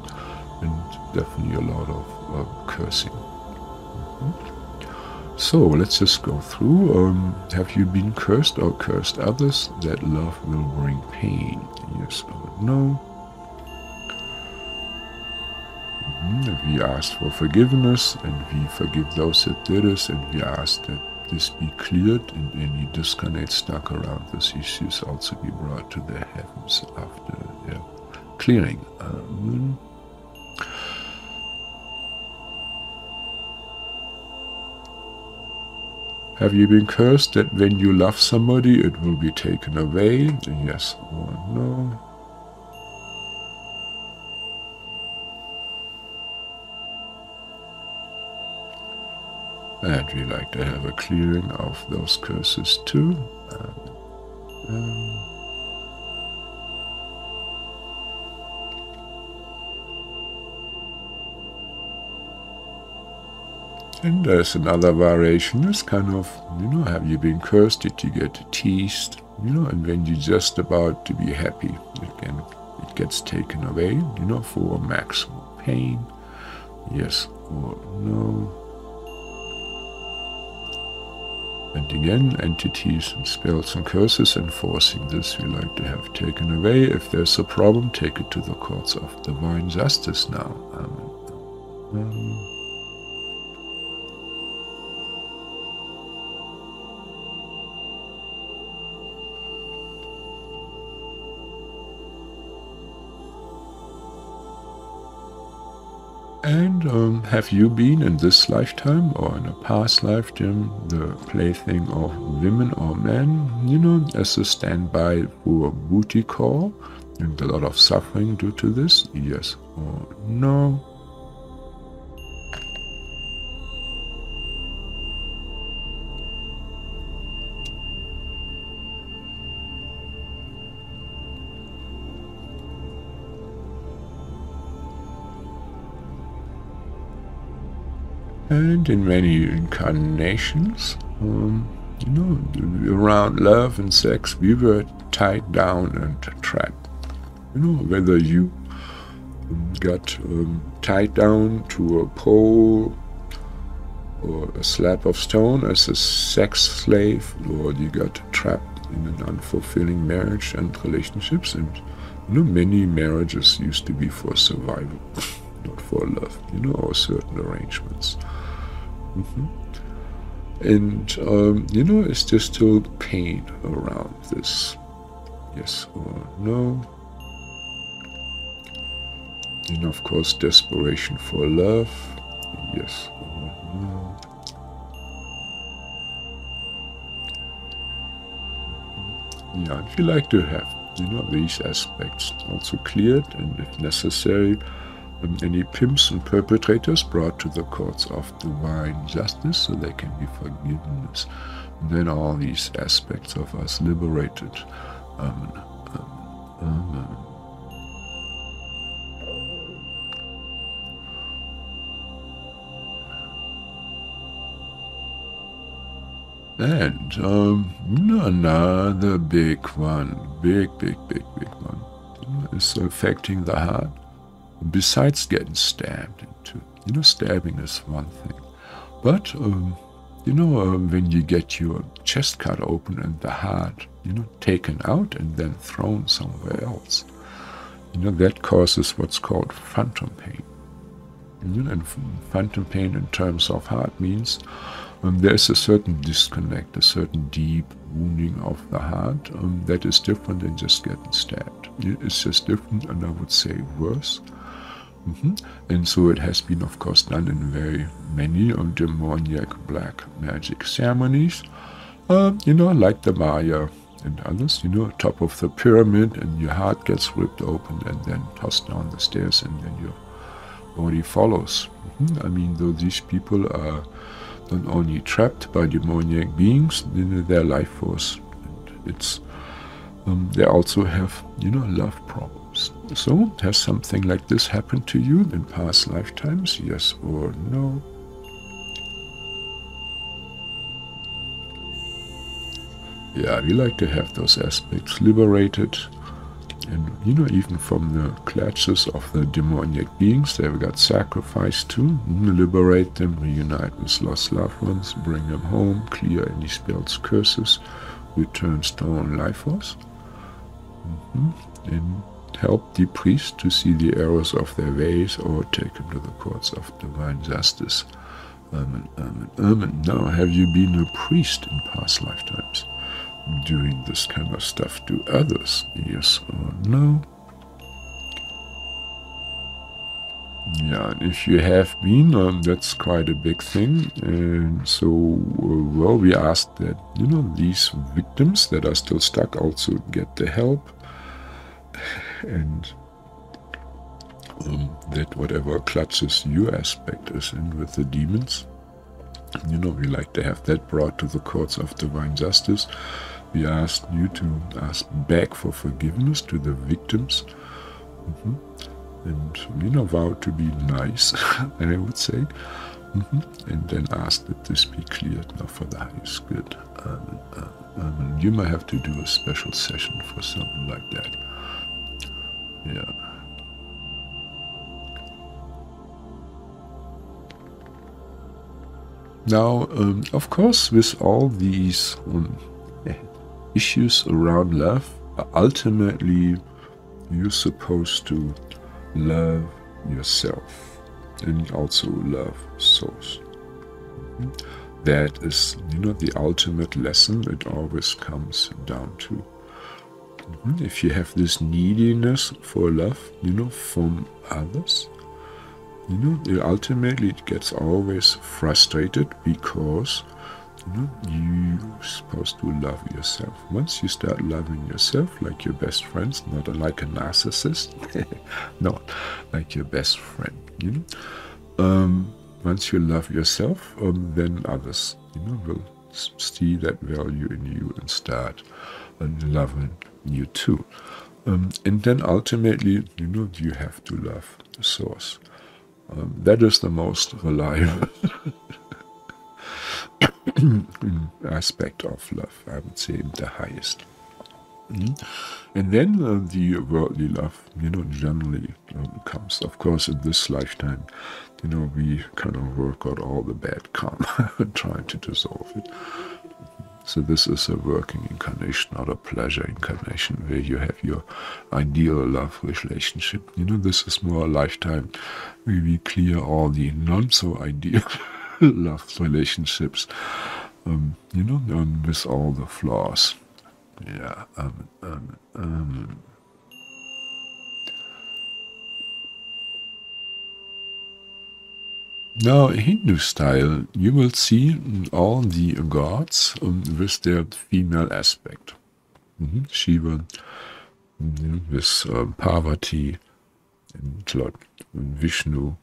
and definitely a lot of uh, cursing. Mm -hmm. So let's just go through. Um, have you been cursed or cursed others? That love will bring pain. Yes or no? Mm, we ask for forgiveness and we forgive those that did us and we ask that this be cleared and any disconnect stuck around these issues also be brought to the heavens after their clearing. Amen. Have you been cursed that when you love somebody it will be taken away? Yes or no? And we like to have a clearing of those curses too. um, and there's another variation. It's kind of, you know, have you been cursed? Did you get teased? You know, and when you're just about to be happy, again, it gets taken away, you know, for maximum pain. Yes or no. And again, entities and spells and curses enforcing this we like to have taken away. If there's a problem, take it to the courts of divine justice now. Amen. Um, And um, have you been in this lifetime or in a past lifetime the plaything of women or men, you know, as a standby for a booty call and a lot of suffering due to this? Yes or no. And in many incarnations, um, you know, around love and sex, we were tied down and trapped. You know, whether you got um, tied down to a pole or a slab of stone as a sex slave, or you got trapped in an unfulfilling marriage and relationships. And you know, many marriages used to be for survival, [LAUGHS] not for love. You know, or certain arrangements. Mm -hmm. And um, you know, is there still pain around this? Yes or no? And of course, desperation for love. Yes or no? Yeah, if you like to have, you know, these aspects also cleared and if necessary, any pimps and perpetrators brought to the courts of divine justice so they can be forgiven. And then all these aspects of us liberated. Um, um, um, And um, another big one, big, big, big, big one, is affecting the heart. Besides getting stabbed into, you know, stabbing is one thing, but um, you know, um, when you get your chest cut open and the heart, you know, taken out and then thrown somewhere else, you know, that causes what's called phantom pain. you And phantom pain in terms of heart means um, there's a certain disconnect, a certain deep wounding of the heart um, that is different than just getting stabbed. It's just different, and I would say worse. Mm -hmm. And so it has been, of course, done in very many of demoniac black magic ceremonies. Uh, you know, like the Maya and others, you know, top of the pyramid, and your heart gets ripped open and then tossed down the stairs, and then your body follows. Mm -hmm. I mean, though these people are not only trapped by demoniac beings in their life force, it's um, they also have you know love problems. So has something like this happened to you in past lifetimes? Yes or no? Yeah, we like to have those aspects liberated and you know, even from the clutches of the demoniac beings, they've got sacrificed to liberate them, reunite with lost loved ones, bring them home, clear any spells, curses, return stone life force, mm -hmm. and help the priests to see the errors of their ways or take them to the courts of divine justice. Now, have you been a priest in past lifetimes? doing this kind of stuff to others? Yes or no? Yeah, and if you have been, um, that's quite a big thing. And so, uh, well, we ask that, you know, these victims that are still stuck also get the help. And um, that whatever clutches your aspect is in with the demons, you know, we like to have that brought to the courts of divine justice we ask you to ask back for forgiveness to the victims. Mm -hmm. And, you know, vow to be nice, [LAUGHS] I would say. Mm -hmm. And then ask that this be cleared now for the highest good. Um, um, you might have to do a special session for something like that. Yeah. Now, um, of course, with all these um, issues around love, ultimately you're supposed to love yourself and also love source. That is, you know, the ultimate lesson it always comes down to. If you have this neediness for love, you know, from others, you know, ultimately it gets always frustrated because You know, you're supposed to love yourself. Once you start loving yourself like your best friends, not like a narcissist, [LAUGHS] no, like your best friend. You know, um, once you love yourself, um, then others, you know, will see that value in you and start uh, loving you too. Um, and then ultimately, you know, you have to love the source. Um, that is the most reliable [COUGHS] aspect of love, I would say, the highest. Mm. And then uh, the worldly love, you know, generally um, comes, of course, in this lifetime. You know, we kind of work out all the bad karma [LAUGHS] and try to dissolve it. So this is a working incarnation, not a pleasure incarnation, where you have your ideal love relationship. You know, this is more a lifetime where we clear all the non-so-ideal [LAUGHS] love relationships, um, you know, um, with all the flaws. Yeah, um, um, um. Now, Hindu style, you will see all the gods um, with their female aspect. Mm -hmm. Shiva, with uh, Parvati, and Lord Vishnu.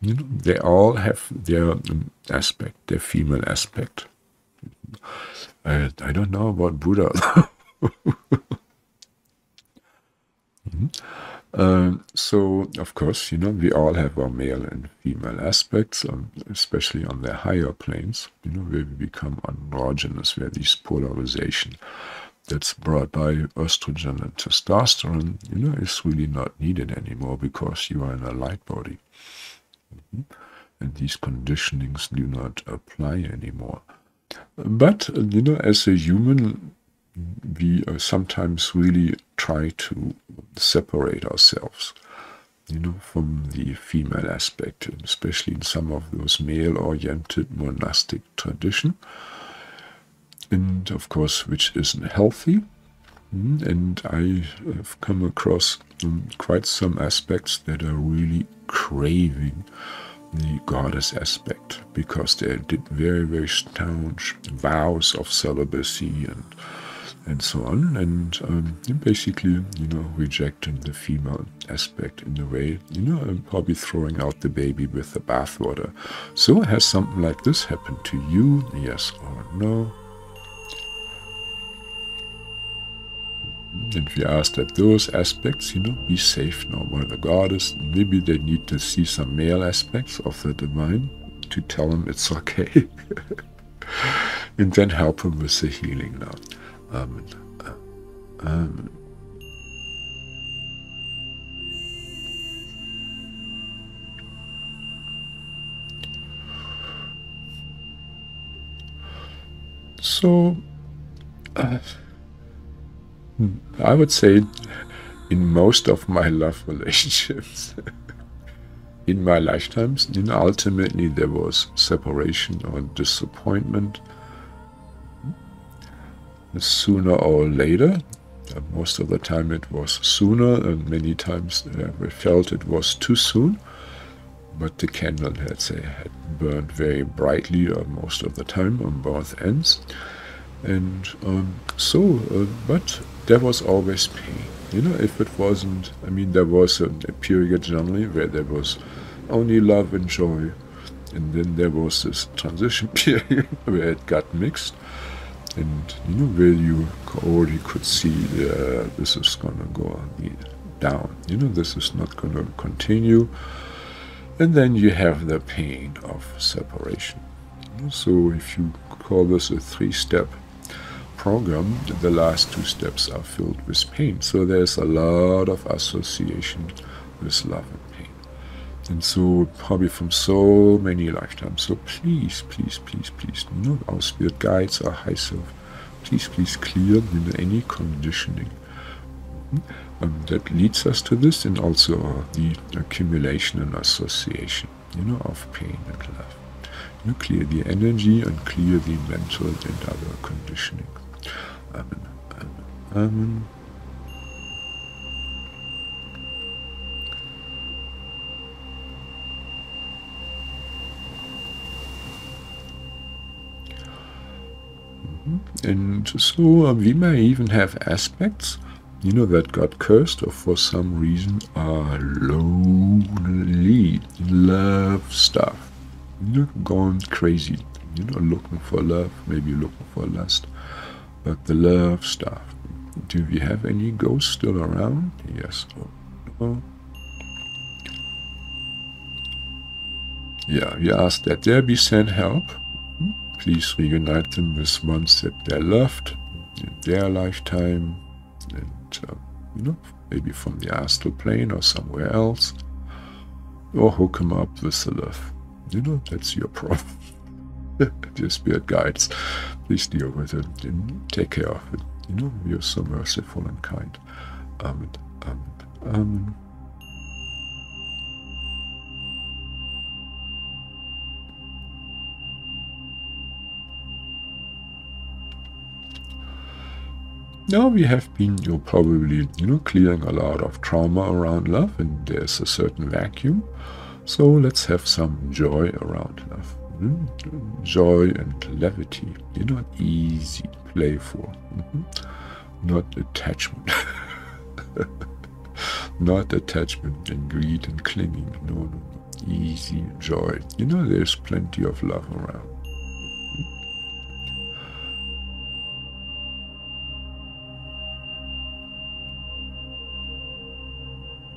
You know, they all have their um, aspect, their female aspect. I, I don't know about Buddha. [LAUGHS] mm -hmm. Uh, so, of course, you know, we all have our male and female aspects, um, especially on the higher planes, you know, where we become androgynous, where this polarization that's brought by estrogen and testosterone, you know, is really not needed anymore because you are in a light body. Mm -hmm. And these conditionings do not apply anymore. But, you know, as a human, we uh, sometimes really try to separate ourselves, you know, from the female aspect, especially in some of those male-oriented monastic tradition, and of course, which isn't healthy. Mm, and I have come across um, quite some aspects that are really craving the goddess aspect because they did very, very staunch vows of celibacy and and so on, and um, basically, you know, rejecting the female aspect in a way, you know, probably throwing out the baby with the bathwater. So, has something like this happened to you? Yes or no? And we ask that those aspects, you know, be safe now by the goddess. Maybe they need to see some male aspects of the divine to tell them it's okay. [LAUGHS] and then help them with the healing now. Amen. Amen. So, uh, I would say in most of my love relationships, [LAUGHS] in my lifetimes, know, ultimately there was separation or disappointment sooner or later. Uh, most of the time it was sooner, and many times uh, we felt it was too soon. But the candle, let's say, had burned very brightly uh, most of the time on both ends. And um, so, uh, but there was always pain. You know, if it wasn't, I mean, there was a, a period generally where there was only love and joy. And then there was this transition [LAUGHS] period where it got mixed and you know where you already could see uh, this is gonna go down. You know this is not gonna continue. And then you have the pain of separation. So if you call this a three-step program the last two steps are filled with pain. So there's a lot of association with love and so probably from so many lifetimes. So please, please, please, please, know, our spirit guides, our high self, please, please clear any conditioning. Um, that leads us to this and also uh, the accumulation and association, you know, of pain and love. You clear the energy and clear the mental and other conditioning. Amen. Amen. Amen. And so uh, we may even have aspects, you know, that got cursed or for some reason are lonely, love stuff, you know, gone crazy, you know, looking for love, maybe looking for lust, but the love stuff. Do we have any ghosts still around? Yes or no? Yeah, we ask that there be sent help Please reunite them with ones that they loved in their lifetime, and uh, you know, maybe from the astral plane or somewhere else, or hook them up with the love. You know, that's your problem. Dear spirit guides, please deal with it and take care of it. You know, you're so merciful and kind. Amen. Amen. Amen. Now we have been, you're probably, you know, clearing a lot of trauma around love and there's a certain vacuum. So let's have some joy around love. Mm? Joy and levity, you know, easy, playful, mm -hmm. not attachment. [LAUGHS] not attachment and greed and clinging. No, no. Easy joy. You know, there's plenty of love around.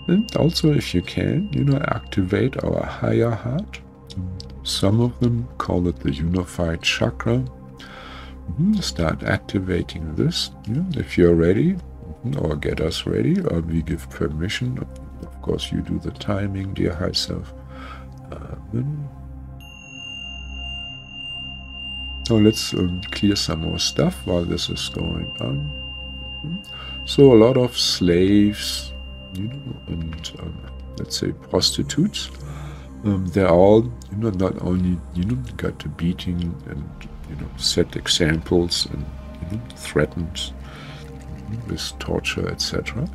And also, if you can, you know, activate our higher heart. Some of them call it the unified chakra. Mm-hmm. Start activating this. If you're ready, mm-hmm, or get us ready, or we give permission. Of course, you do the timing, dear high self. So let's um, clear some more stuff while this is going on. Mm-hmm. So a lot of slaves, and um, let's say prostitutes. Um, they're all, you know, not only, you know, got to beating and, you know, set examples and, you know, threatened with torture, etc.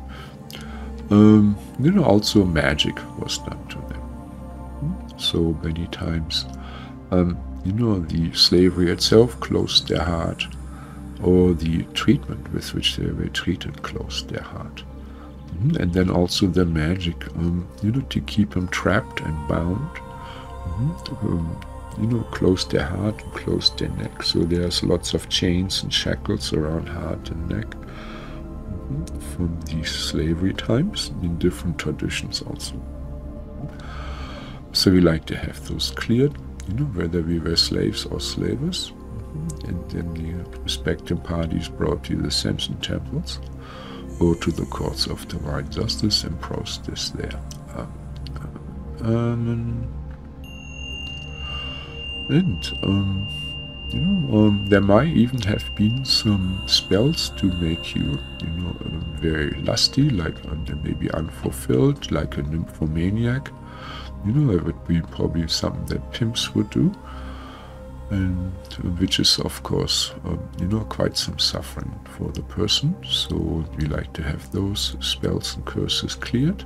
Um, you know, also magic was done to them. So many times, um, you know, the slavery itself closed their heart, or the treatment with which they were treated closed their heart. And then also the magic, um, you know, to keep them trapped and bound. Mm-hmm. Um, you know, close their heart and close their neck. So there's lots of chains and shackles around heart and neck mm-hmm. from these slavery times in different traditions also. So we like to have those cleared, you know, whether we were slaves or slavers. And then the respective parties brought to the Ascension temples go to the courts of divine justice and protest there. Um, um, and, um, you know, um, there might even have been some spells to make you, you know, uh, very lusty, like uh, they may be unfulfilled, like a nymphomaniac. You know, that would be probably something that pimps would do and which is of course um, you know quite some suffering for the person. So we like to have those spells and curses cleared.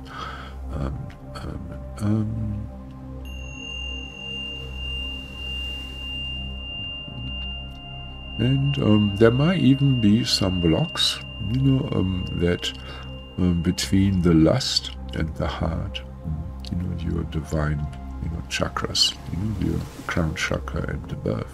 Um, um, um and um, there might even be some blocks you know um, that between the lust and the heart you know your divine you know, chakras, your crown chakra and above.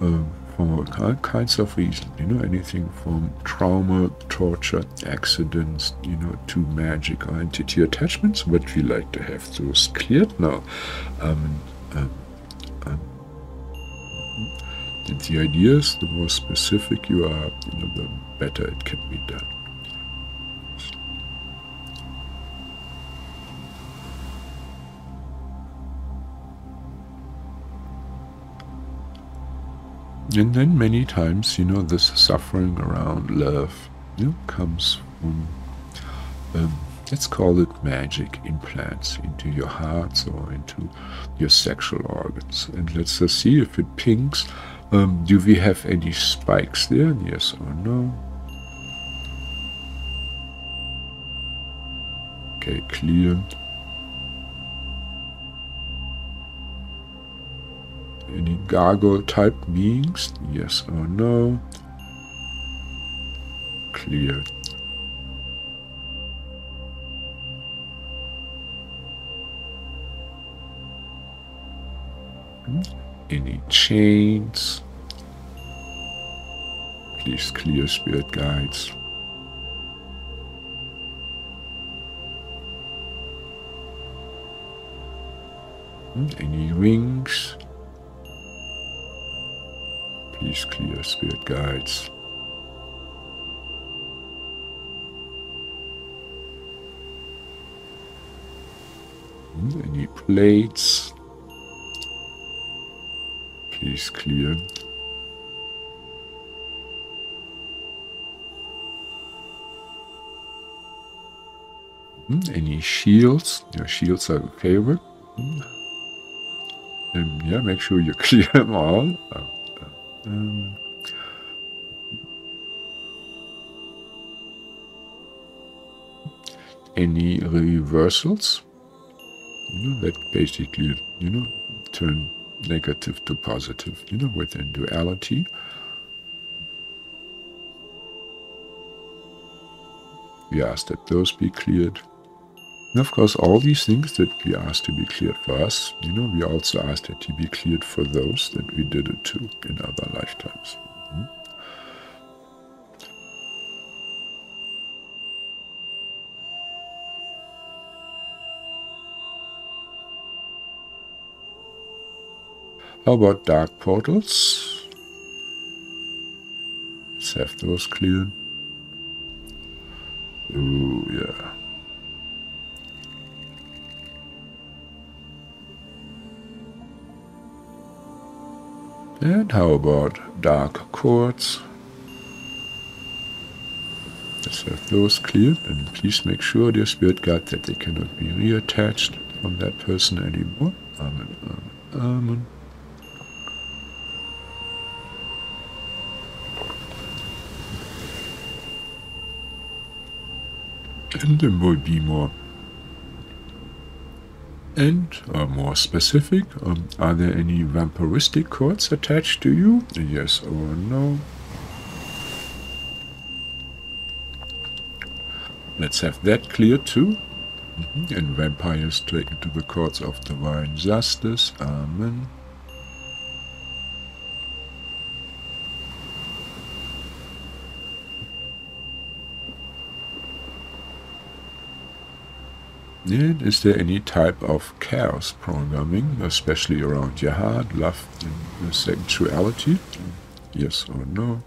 Um, for all kinds of reasons, you know, anything from trauma, torture, accidents, you know, to magic or entity attachments, but we like to have those cleared now. Um, um, um, the idea is the more specific you are, you know, the better it can be done. And then many times, you know, this suffering around love, you know, comes from, um, let's call it magic implants into your hearts or into your sexual organs. And let's just see if it pinks. Um, do we have any spikes there? Yes or no? Okay, clear. Any gargoyle type beings? Yes or no? Clear. Hmm? Any chains? Please clear spirit guides. Hmm? Any rings? Please clear spirit guides. Any plates? Please clear. Any shields? Your shields are okay with. Hmm? Um, yeah, make sure you [LAUGHS] clear them all. Um, any reversals? You know, that basically, you know, turn negative to positive, you know, within duality. We ask that those be cleared. And of course, all these things that we asked to be cleared for us, you know, we also asked that to be cleared for those that we did it to in other lifetimes. Mm -hmm. How about dark portals? Let's have those cleared. Ooh, yeah. And how about dark cords? Let's have those cleared and please make sure, dear spirit guide, that they cannot be reattached from that person anymore. Amen, amen, amen. And there will be more and uh, more specific, um, are there any vampiristic cords attached to you? Yes or no? Let's have that clear too. Mm -hmm. And vampires taken to the courts of divine justice. Amen. Is there any type of chaos programming, especially around jihad, love, and sexuality? Yes or no?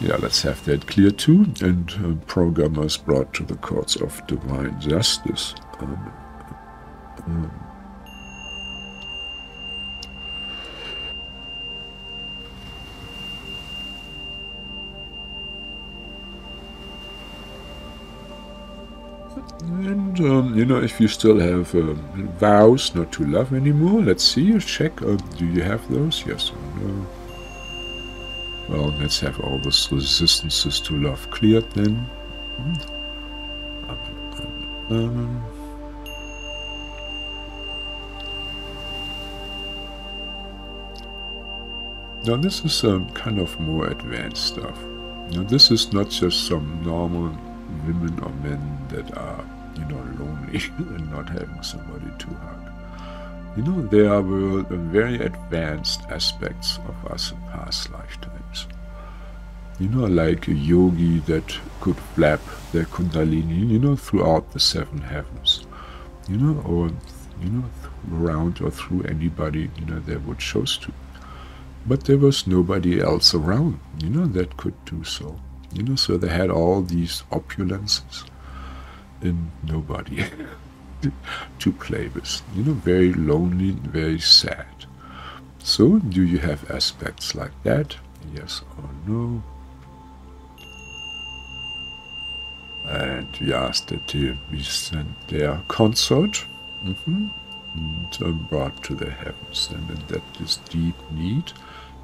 Yeah, let's have that clear too. And uh, programmers brought to the courts of divine justice. Um, um, And, um, you know, if you still have um, vows not to love anymore, let's see, check, uh, do you have those? Yes or no? Well, let's have all those resistances to love cleared then. Um, now this is um, kind of more advanced stuff. Now this is not just some normal women or men that are, you know, lonely [LAUGHS] and not having somebody to hug. You know, there are uh, very advanced aspects of us in past lifetimes. You know, like a yogi that could flap their kundalini, you know, throughout the seven heavens. You know, or, you know, around or through anybody, you know, they would chose to. But there was nobody else around, you know, that could do so. You know, so they had all these opulences and nobody [LAUGHS] to play with. You know, very lonely, very sad. So, do you have aspects like that? Yes or no? And we asked that they be sent their consort mm -hmm, and brought to the heavens. And that this deep need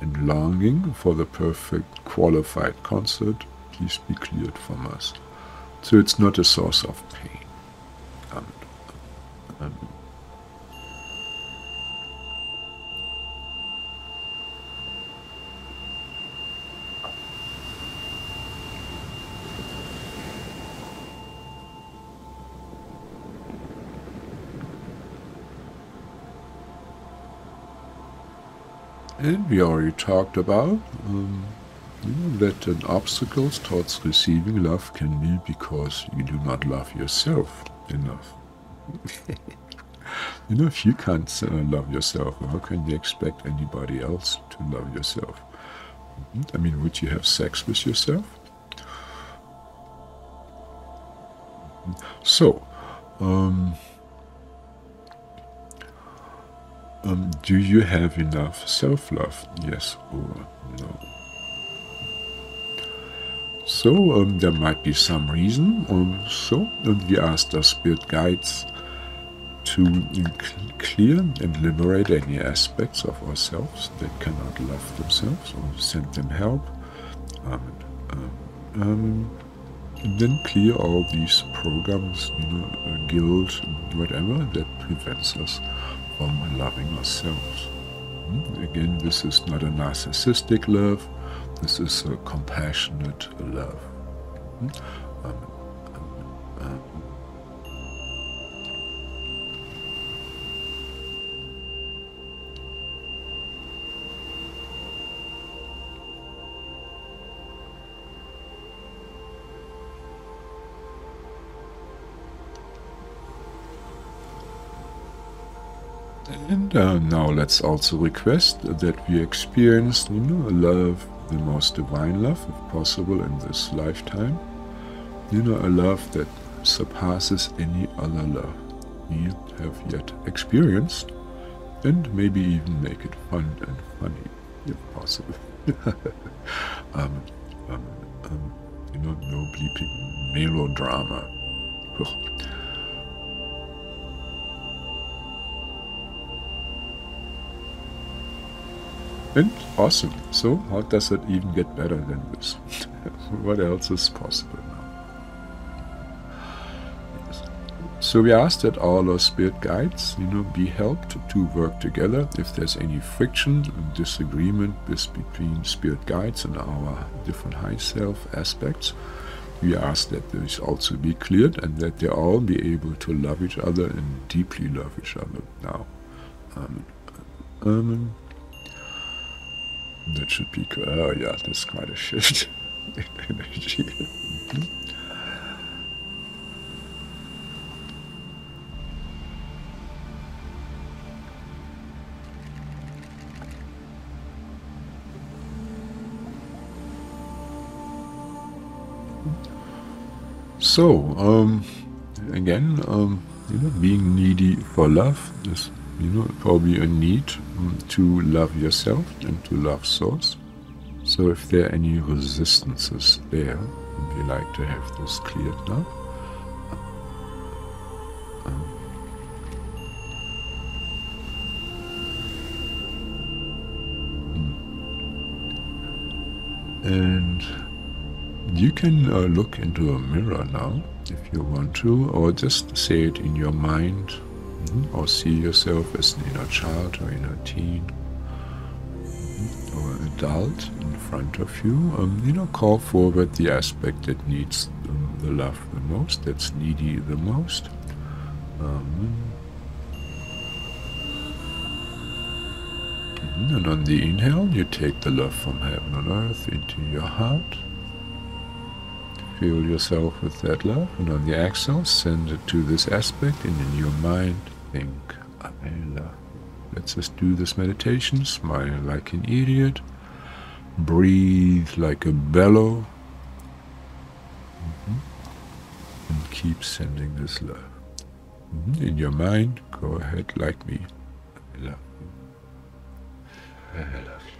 and longing for the perfect qualified consort please be cleared from us. So it's not a source of pain. Um, And we already talked about um, that an obstacle towards receiving love can be because you do not love yourself enough. [LAUGHS] you know, if you can't uh, love yourself, how can you expect anybody else to love yourself? I mean, would you have sex with yourself? So, um, um, do you have enough self-love? Yes or no? So um, there might be some reason. Um, so and we ask our spirit guides to clear and liberate any aspects of ourselves that cannot love themselves or send them help. Um, um, and then clear all these programs, you know, uh, guilt, whatever that prevents us from loving ourselves. Hmm? Again, this is not a narcissistic love, this is a compassionate love. Hmm? Um, um, um, And uh, now let's also request that we experience, you know, love, the most divine love, if possible, in this lifetime. You know, a love that surpasses any other love you have yet experienced, and maybe even make it fun and funny, if possible. [LAUGHS] um, um, um, you know, no bleeping melodrama. [LAUGHS] And awesome. So how does it even get better than this? [LAUGHS] what else is possible now? Yes. So we ask that all our spirit guides, you know, be helped to work together. If there's any friction and disagreement between spirit guides and our different high self aspects, we ask that this also be cleared and that they all be able to love each other and deeply love each other now. Um, Amen. Amen. That should be, oh yeah, there's quite a shift [LAUGHS] in energy. So, um, again, um, you know, being needy for love is you know, probably a need um, to love yourself and to love Source. So if there are any resistances there, we like to have this cleared now. Um, and you can uh, look into a mirror now if you want to, or just say it in your mind Mm-hmm. Or see yourself as an inner child or inner teen or adult in front of you. Um, you know, call forward the aspect that needs um, the love the most, that's needy the most. Um, mm-hmm. and on the inhale, you take the love from heaven and earth into your heart. Fill yourself with that love, and on the exhale, send it to this aspect, and in your mind, think, I love. Let's just do this meditation. Smile like an idiot. Breathe like a bellow. Mm -hmm. And keep sending this love. Mm -hmm. In your mind, go ahead like me. I love you. I love you.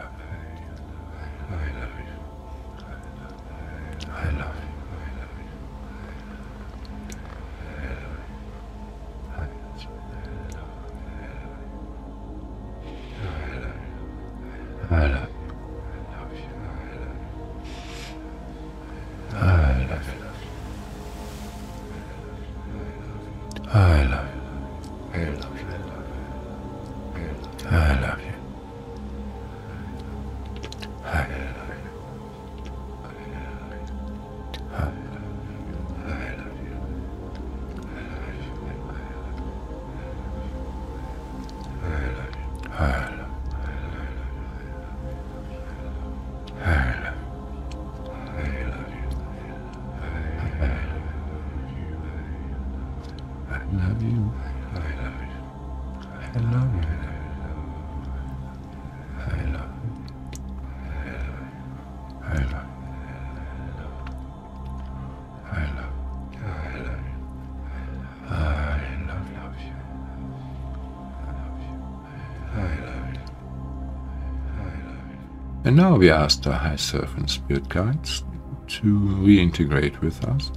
And now we ask the High Self and Spirit Guides to reintegrate with us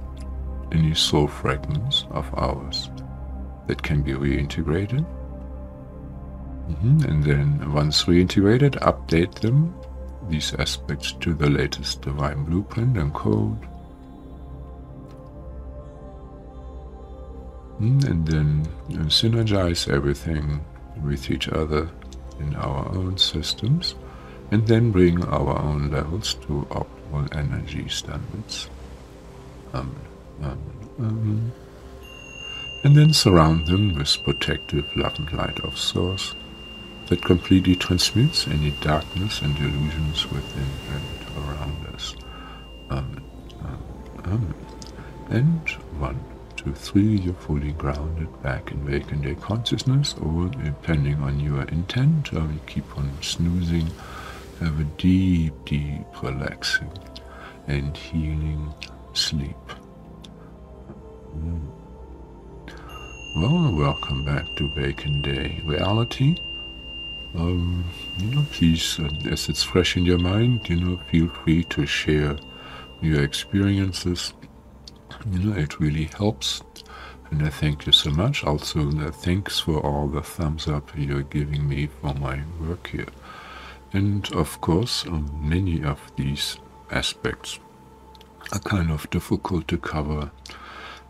any soul fragments of ours that can be reintegrated. Mm -hmm. And then once reintegrated, update them, these aspects to the latest divine blueprint and code. Mm, and then synergize everything with each other in our own systems and then bring our own levels to optimal energy standards. Um, um, um, and then surround them with protective love and light of Source that completely transmutes any darkness and illusions within and around us. And one, two, three, you're fully grounded back in waking day consciousness, or depending on your intent, we keep on snoozing have a deep, deep relaxing and healing sleep. Mm. Well, welcome back to Waking Day Reality. Um, you know, please, uh, as it's fresh in your mind, you know, feel free to share your experiences. You know, it really helps. And I thank you so much. Also, uh, thanks for all the thumbs up you're giving me for my work here. And of course, many of these aspects are kind of difficult to cover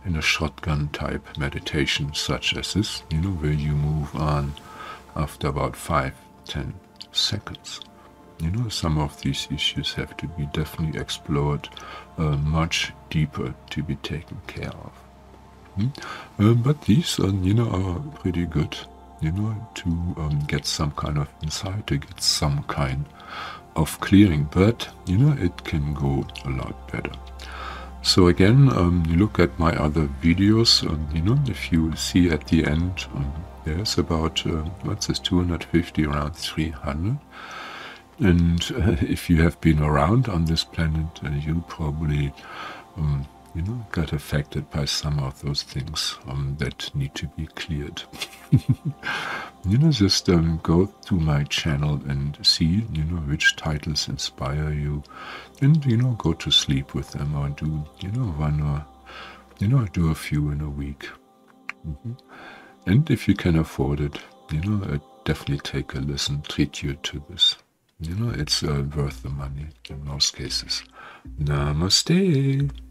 in a shotgun type meditation such as this, you know, where you move on after about five, ten seconds. You know, some of these issues have to be definitely explored uh, much deeper to be taken care of. Hmm? Uh, but these, uh, you know, are pretty good you know, to um, get some kind of insight, to get some kind of clearing. But, you know, it can go a lot better. So again, um, you look at my other videos, um, you know, if you see at the end, um, there's about, uh, what's this, 250, around 300. And uh, [LAUGHS] if you have been around on this planet, uh, you probably um, you know, got affected by some of those things um, that need to be cleared. [LAUGHS] you know, just um, go to my channel and see, you know, which titles inspire you, and you know, go to sleep with them or do, you know, one or, you know, do a few in a week. Mm -hmm. And if you can afford it, you know, uh, definitely take a listen, treat you to this. You know, it's uh, worth the money in most cases. Namaste.